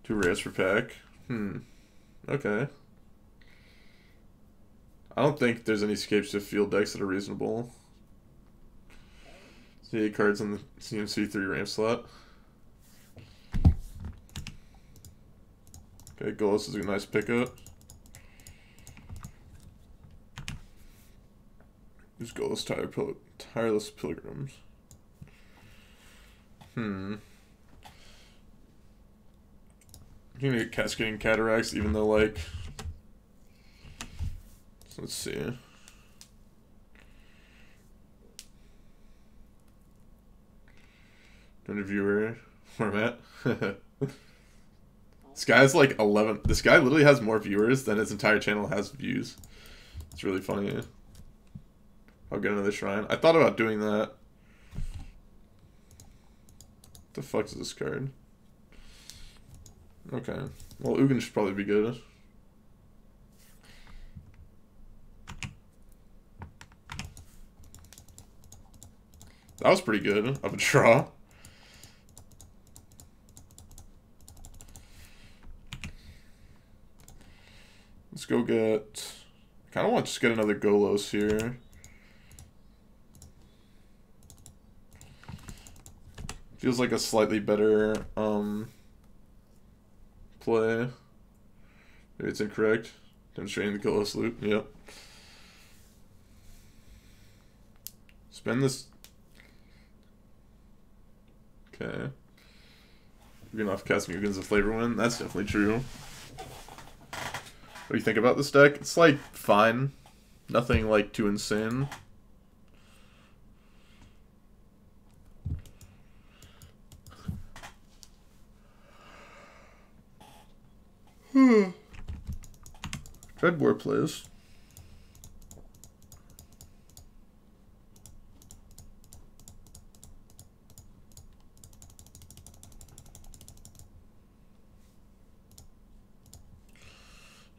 Two rares per pack. Hmm. Okay. I don't think there's any escapes to field decks that are reasonable. Eight cards on the CMC three ramp slot. Okay, Golos is a nice pickup. There's Golos Tire Tireless Pilgrims. Hmm. You can get Cascading Cataracts even though like let's see. Interviewer format. <laughs> this guy's like 11. This guy literally has more viewers than his entire channel has views. It's really funny. I'll get another shrine. I thought about doing that. What the fuck is this card? Okay. Well, Ugin should probably be good. That was pretty good of a draw. Let's go get... I kind of want to just get another Golos here. Feels like a slightly better um, play. Maybe it's incorrect. Demonstrating the Golos loop. Yep. Spend this Okay. You're gonna have cast Mugans of Flavor Win. That's definitely true. What do you think about this deck? It's like fine. Nothing like too insane. Hmm. Dreadbore plays.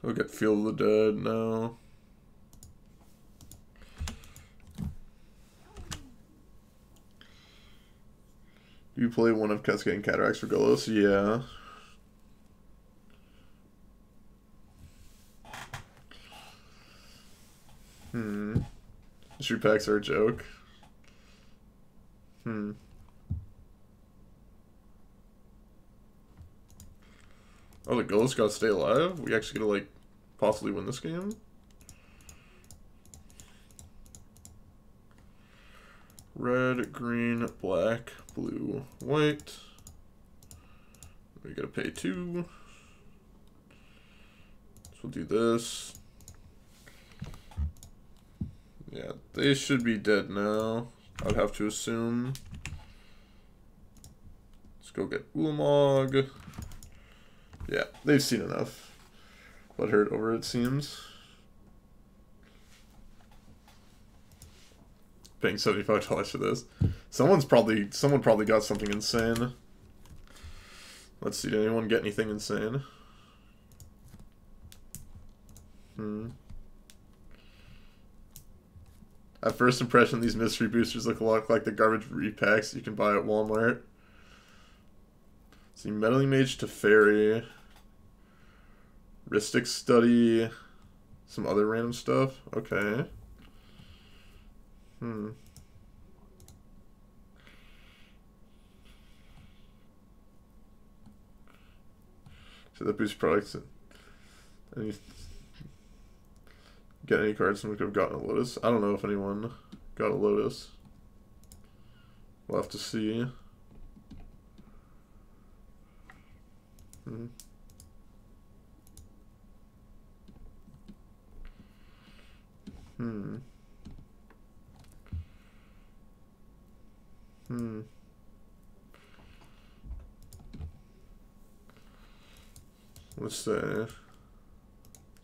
Look Field of the Dead now. Do you play one of Cascading Cataracts for Golos? Yeah. Hmm. Shoe packs are a joke. Hmm. Oh, the Golos gotta stay alive? We actually gotta, like, possibly win this game. Red, green, black, blue, white. We gotta pay two. So we'll do this. Yeah, they should be dead now. I'd have to assume. Let's go get Ulamog. Yeah, they've seen enough let hurt over, it seems. Paying $75 for this. Someone's probably, someone probably got something insane. Let's see, did anyone get anything insane? Hmm. At first impression, these mystery boosters look a lot like the garbage repacks you can buy at Walmart. See, Meddling Mage Teferi. Rhystic study, some other random stuff. Okay. Hmm. So that boost products. Any get any cards someone could have gotten a Lotus? I don't know if anyone got a Lotus. We'll have to see. Hmm. Hmm. Hmm. Let's say. So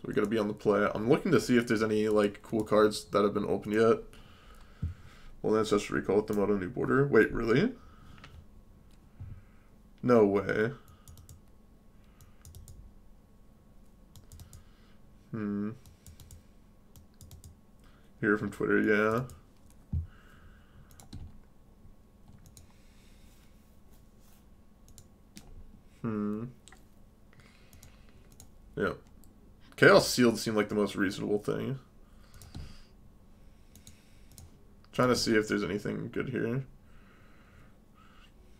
we gotta be on the play. I'm looking to see if there's any like cool cards that have been opened yet. Well, ancestral recall with them out new border. Wait, really? No way. Hmm. Here from Twitter, yeah. Hmm. Yeah. Chaos Sealed seemed like the most reasonable thing. Trying to see if there's anything good here.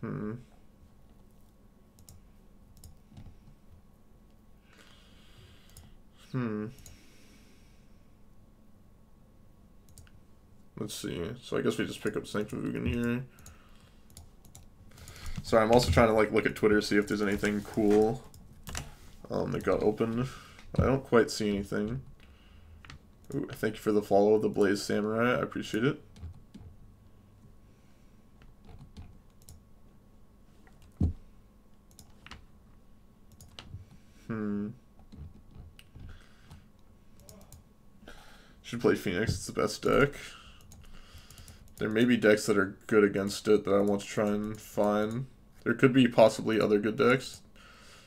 Hmm. Hmm. Let's see. So I guess we just pick up Sanctum Ugin here. Sorry, I'm also trying to like look at Twitter, to see if there's anything cool um, that got open. I don't quite see anything. Ooh, thank you for the follow, of the Blaze Samurai. I appreciate it. Hmm. Should play Phoenix. It's the best deck. There may be decks that are good against it that I want to try and find. There could be possibly other good decks.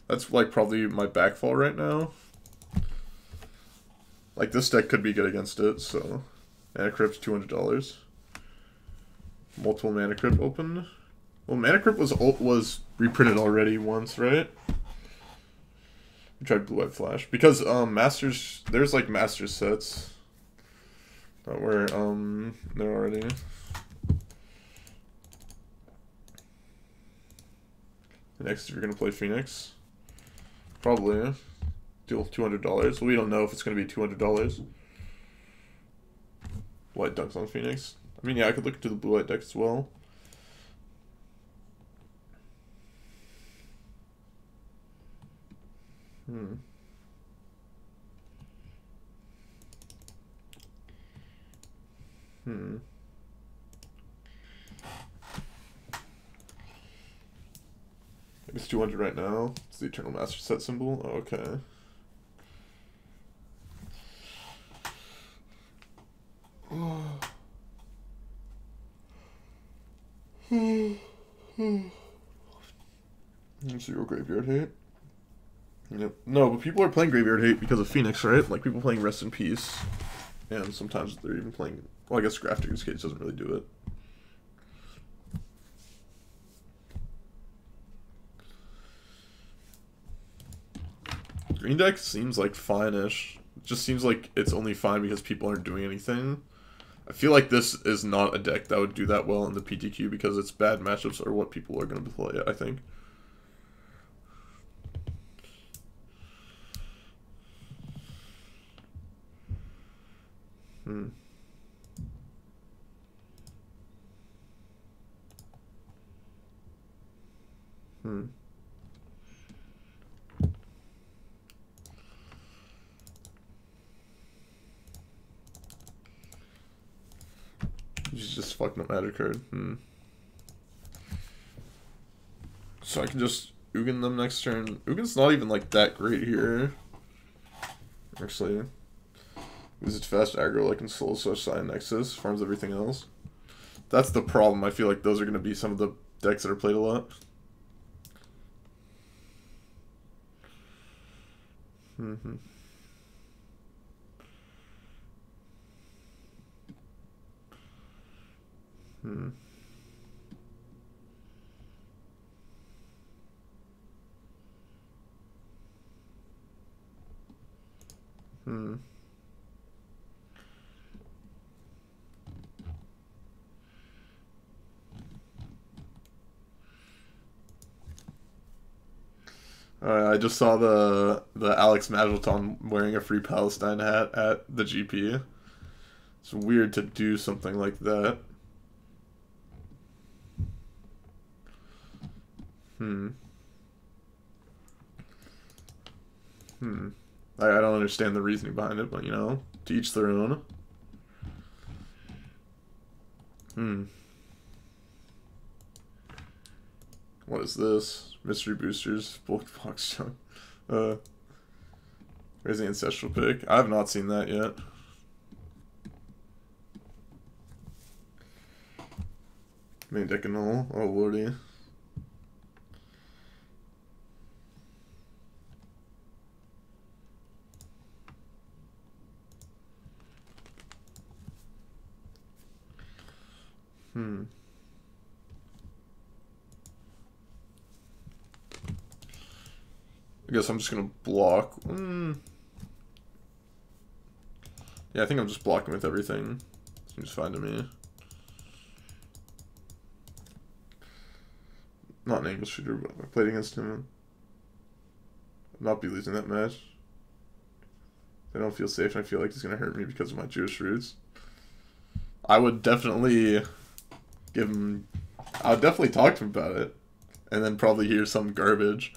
That's like probably my backfall right now. Like this deck could be good against it, so Mana Crypt two hundred dollars. Multiple Mana Crypt open. Well, Mana Crypt was was reprinted already once, right? We tried Blue Eye Flash because um Masters there's like Master sets that were um there already. Next, if you're gonna play Phoenix, probably deal two hundred dollars. We don't know if it's gonna be two hundred dollars. White dunks on Phoenix. I mean, yeah, I could look into the blue white deck as well. Hmm. Hmm. It's 200 right now. It's the Eternal Master set symbol. Oh, okay. <sighs> Zero Graveyard Hate. Yep. No, but people are playing Graveyard Hate because of Phoenix, right? Like people playing Rest in Peace. And sometimes they're even playing... Well, I guess Grafdigger's Cage doesn't really do it. Green deck seems like fine-ish. Just seems like it's only fine because people aren't doing anything. I feel like this is not a deck that would do that well in the PTQ because its bad matchups are what people are going to play, I think. Hmm. Hmm. He's just fucking up magic card. Hmm. So I can just Ugin them next turn. Ugin's not even like that great here. Actually. Is it fast aggro like in Soul Such Sign Nexus? Farms everything else. That's the problem. I feel like those are going to be some of the decks that are played a lot. Mm-hmm. Hmm. Hmm. Uh, I just saw the the Alex Magilton wearing a Free Palestine hat at the GP. It's weird to do something like that. Hmm. Hmm. I, I don't understand the reasoning behind it, but you know, to each their own. Hmm. What is this? Mystery boosters, bulk <laughs> box junk. Uh. Where's the ancestral pick? I have not seen that yet. Main decanol. Oh lordy. Hmm. I guess I'm just gonna block. Mm. Yeah, I think I'm just blocking with everything. Seems fine to me. Not an angle shooter, but I played against him. I'll not be losing that match. I don't feel safe, and I feel like he's gonna hurt me because of my Jewish roots. I would definitely give him. I would definitely talk to him about it, and then probably hear some garbage.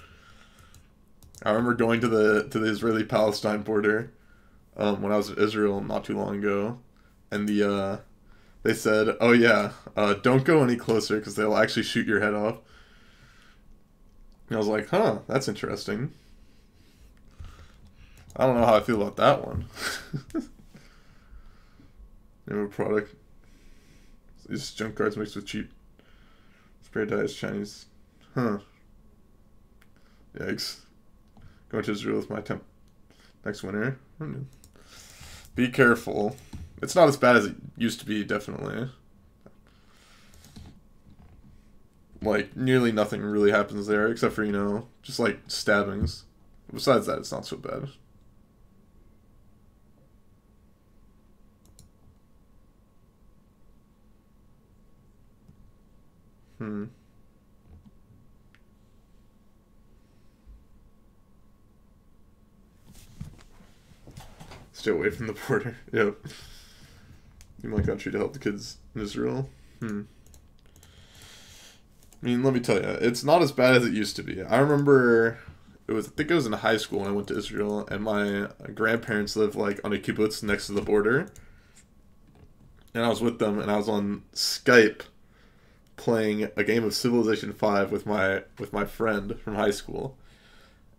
I remember going to the to the Israeli Palestine border um, when I was in Israel not too long ago, and the uh, they said, "Oh yeah, uh, don't go any closer because they'll actually shoot your head off." And I was like, "Huh, that's interesting." I don't know how I feel about that one. <laughs> Name of product. These junk cards mixed with cheap spray dyes Chinese. Huh. Yikes. Going to Israel with my temp next winter. Be careful. It's not as bad as it used to be, definitely. Like, nearly nothing really happens there, except for, you know, just like stabbings. Besides that, it's not so bad. Hmm. Stay away from the <laughs> border. Yep. In my country to help the kids in Israel. Hmm. I mean, let me tell you, it's not as bad as it used to be. I remember it was I think it was in high school when I went to Israel, and my grandparents lived like on a kibbutz next to the border, and I was with them, and I was on Skype playing a game of Civilization Five with my with my friend from high school,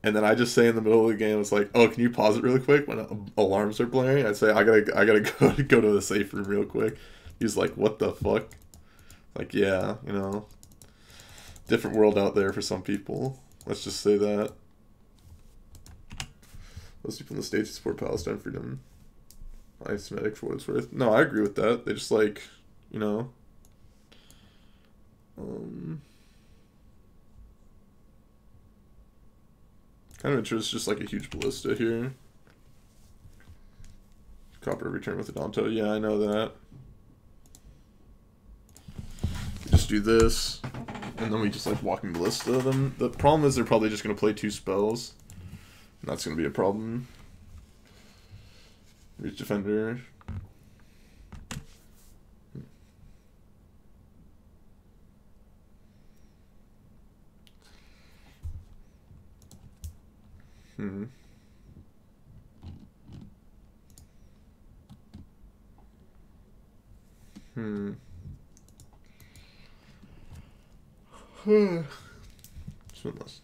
and then I just say in the middle of the game, it's like, "Oh, can you pause it really quick when alarms are blaring?" I'd say, "I gotta I gotta <laughs> go go to the safe room real quick." He's like, "What the fuck?" Like, yeah, you know, different world out there for some people. Let's just say that. Those people in the States support Palestine freedom. Anti-Semitic for what it's worth. No, I agree with that. They just like, you know, um, kind of interest, just like a huge ballista here. Copper return with Adanto. Yeah, I know that. Just do this, and then we just like walking ballista them. The problem is they're probably just gonna play two spells. And that's gonna be a problem. Reach defender. Hmm. Hmm. Hmm. Swimless.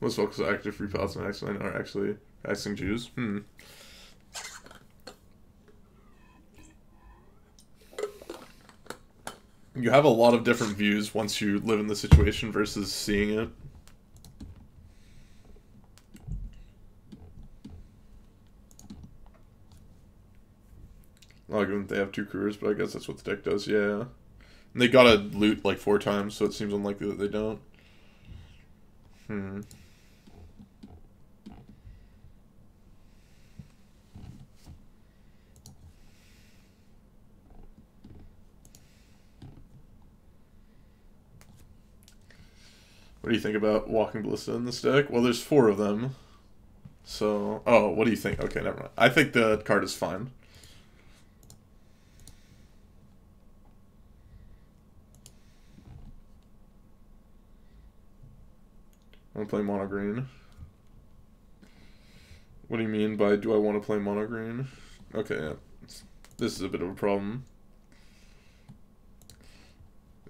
Most focus active free Palestine excellent are actually asking Jews. Hmm. You have a lot of different views once you live in the situation versus seeing it. Like they have two careers, but I guess that's what the deck does. Yeah, and they gotta loot like four times, so it seems unlikely that they don't. Hmm. What do you think about Walking Ballista in this deck? Well, there's four of them. So, oh, what do you think? Okay, never mind. I think the card is fine. I want to play mono green. What do you mean by do I want to play mono green? Okay, yeah. this is a bit of a problem.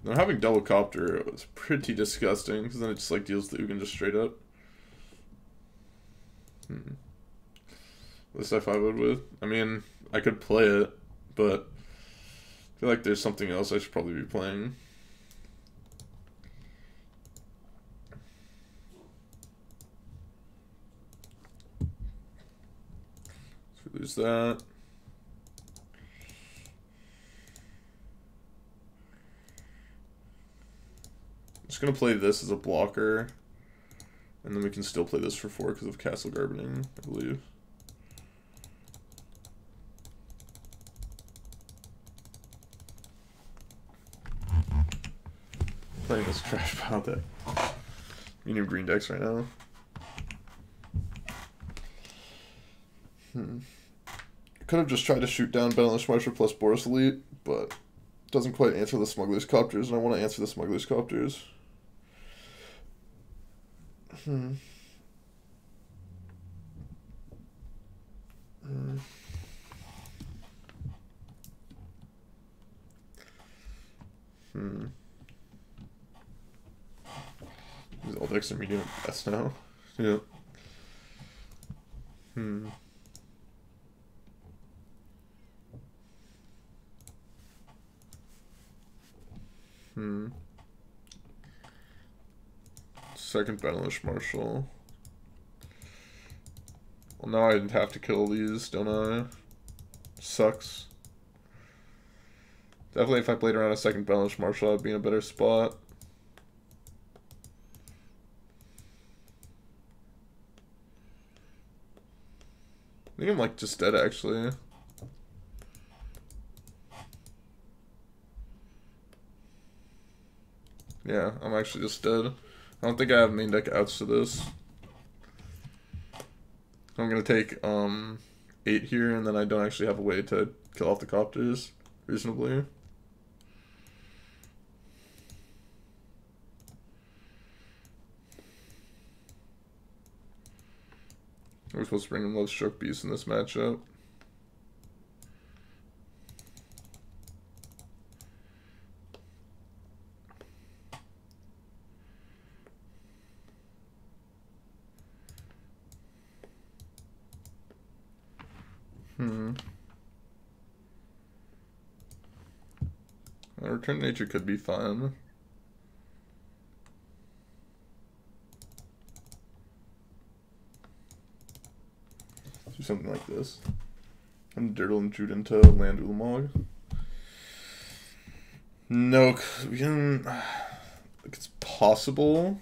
Now having double copter was pretty disgusting because then it just like deals the Ugin just straight up. Hmm. This I five would with. I mean, I could play it, but I feel like there's something else I should probably be playing. So lose that. Just gonna play this as a blocker, and then we can still play this for four because of Castle Garenbrig, I believe. Playing this trash pile deck. Medium green decks right now. Hmm. Could have just tried to shoot down Benalish Marshal plus Boros Elite, but doesn't quite answer the Smuggler's Copters, and I want to answer the Smuggler's Copters. Hmm. Hmm. Hmm. These all decks are medium best now. Yeah. Hmm. Hmm. Second Benalish Marshal. Well, now I didn't have to kill these, don't I? Sucks. Definitely if I played around a second Benalish Marshal, I'd be in a better spot. I think I'm like just dead actually. Yeah, I'm actually just dead. I don't think I have main deck outs to this. I'm gonna take um eight here, and then I don't actually have a way to kill off the copters reasonably. We're supposed to bring in Lovestruck Beast in this matchup. Hmm. Return Nature could be fun. Do something like this. And Dirtle and Jude into land Ulamog. No, we can. It's possible.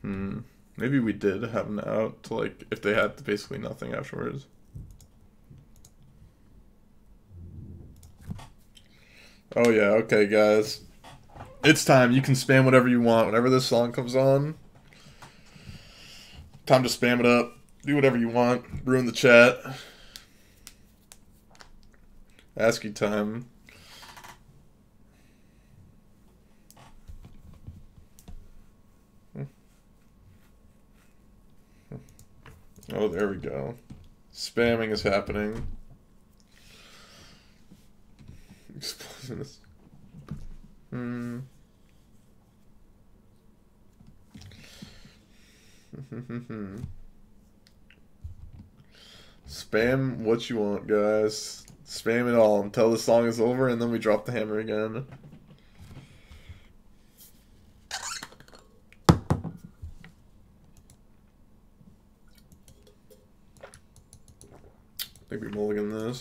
Hmm. Maybe we did have an out to like if they had basically nothing afterwards. Oh yeah, okay guys. It's time. You can spam whatever you want. Whenever this song comes on. Time to spam it up. Do whatever you want. Ruin the chat. ASCII time. Hmm. Oh, there we go. Spamming is happening. Hmm. Spam what you want, guys. Spam it all until the song is over, and then we drop the hammer again. I think we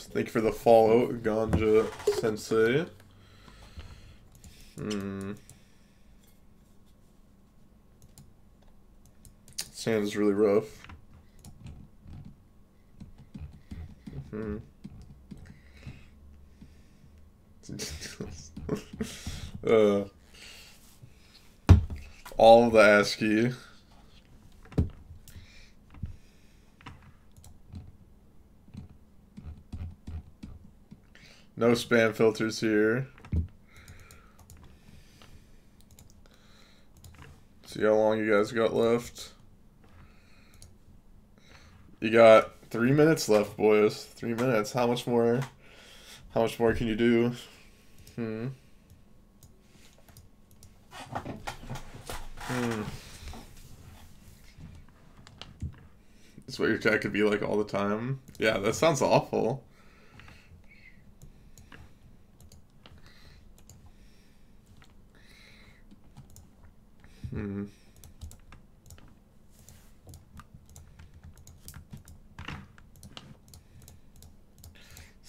Thank you for the follow, Ganja Sensei. Hmm. Sand is really rough. Hmm. <laughs> uh, all the ASCII. No spam filters here. See how long you guys got left. You got three minutes left, boys. Three minutes. How much more? How much more can you do? Hmm. Hmm. That's what your chat could be like all the time. Yeah, that sounds awful.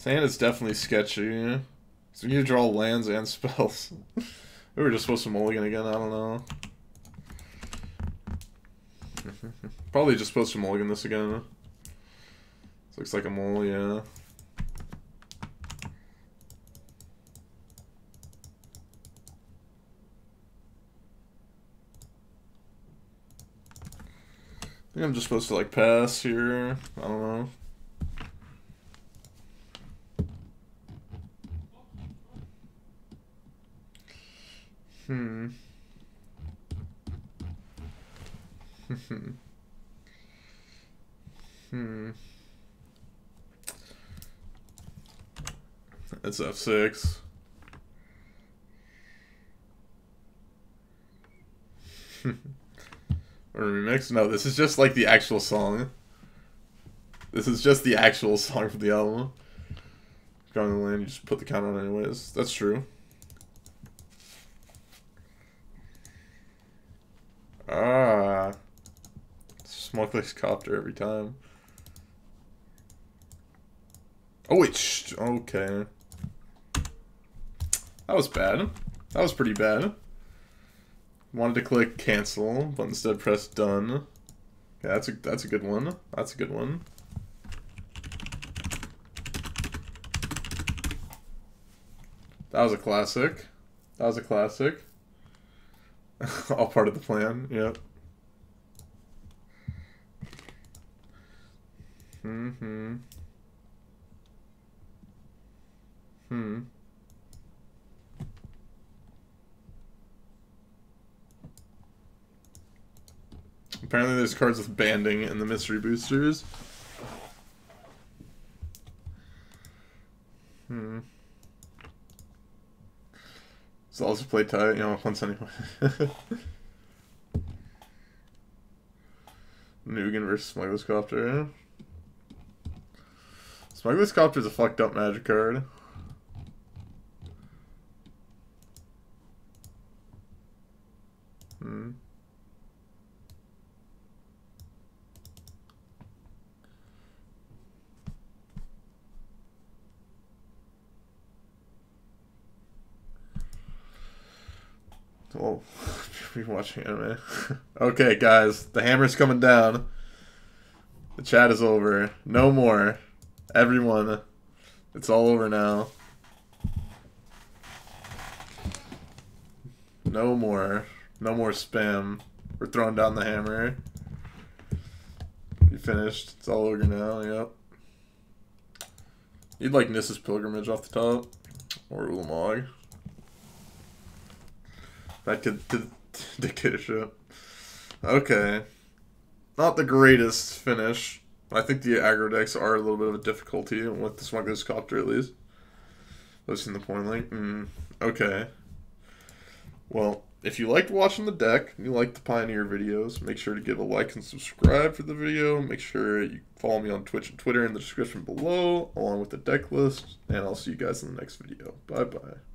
Sand is definitely sketchy. So you draw lands and spells. <laughs> we were just supposed to mulligan again, I don't know. <laughs> Probably just supposed to mulligan this again. This looks like a mole, yeah. I think I'm just supposed to like pass here. I don't know. Hmm. hmm. That's F6. or remix? No, this is just like the actual song. This is just the actual song from the album. Going to land, you just put the count on anyways. That's true. Ah. Smuggler's copter every time. Oh, wait. Okay. That was bad. That was pretty bad. Wanted to click cancel, but instead press done. Yeah, that's a that's a good one. That's a good one. That was a classic. That was a classic. <laughs> All part of the plan, yep. Mm-hmm. Hmm. Apparently there's cards with banding in the mystery boosters. Hmm. So I'll just play tight, you know, once anyway. <laughs> Nugan versus Smuggler's Copter. Smuggler's Copter is a fucked up magic card. Hmm. Oh, <laughs> well, be watching anime. <laughs> okay, guys, the hammer's coming down. The chat is over. No more. Everyone, it's all over now. No more. No more spam. We're throwing down the hammer. You finished. It's all over now, yep. You'd like Nissa's Pilgrimage off the top. Or Ulamog. Back to the dictatorship. Okay. Not the greatest finish. I think the aggro decks are a little bit of a difficulty with the Smuggler's Copter at least. Listening the point link. Mm, okay. Well, if you liked watching the deck, you liked the Pioneer videos, make sure to give a like and subscribe for the video. Make sure you follow me on Twitch and Twitter in the description below, along with the deck list. And I'll see you guys in the next video. Bye-bye.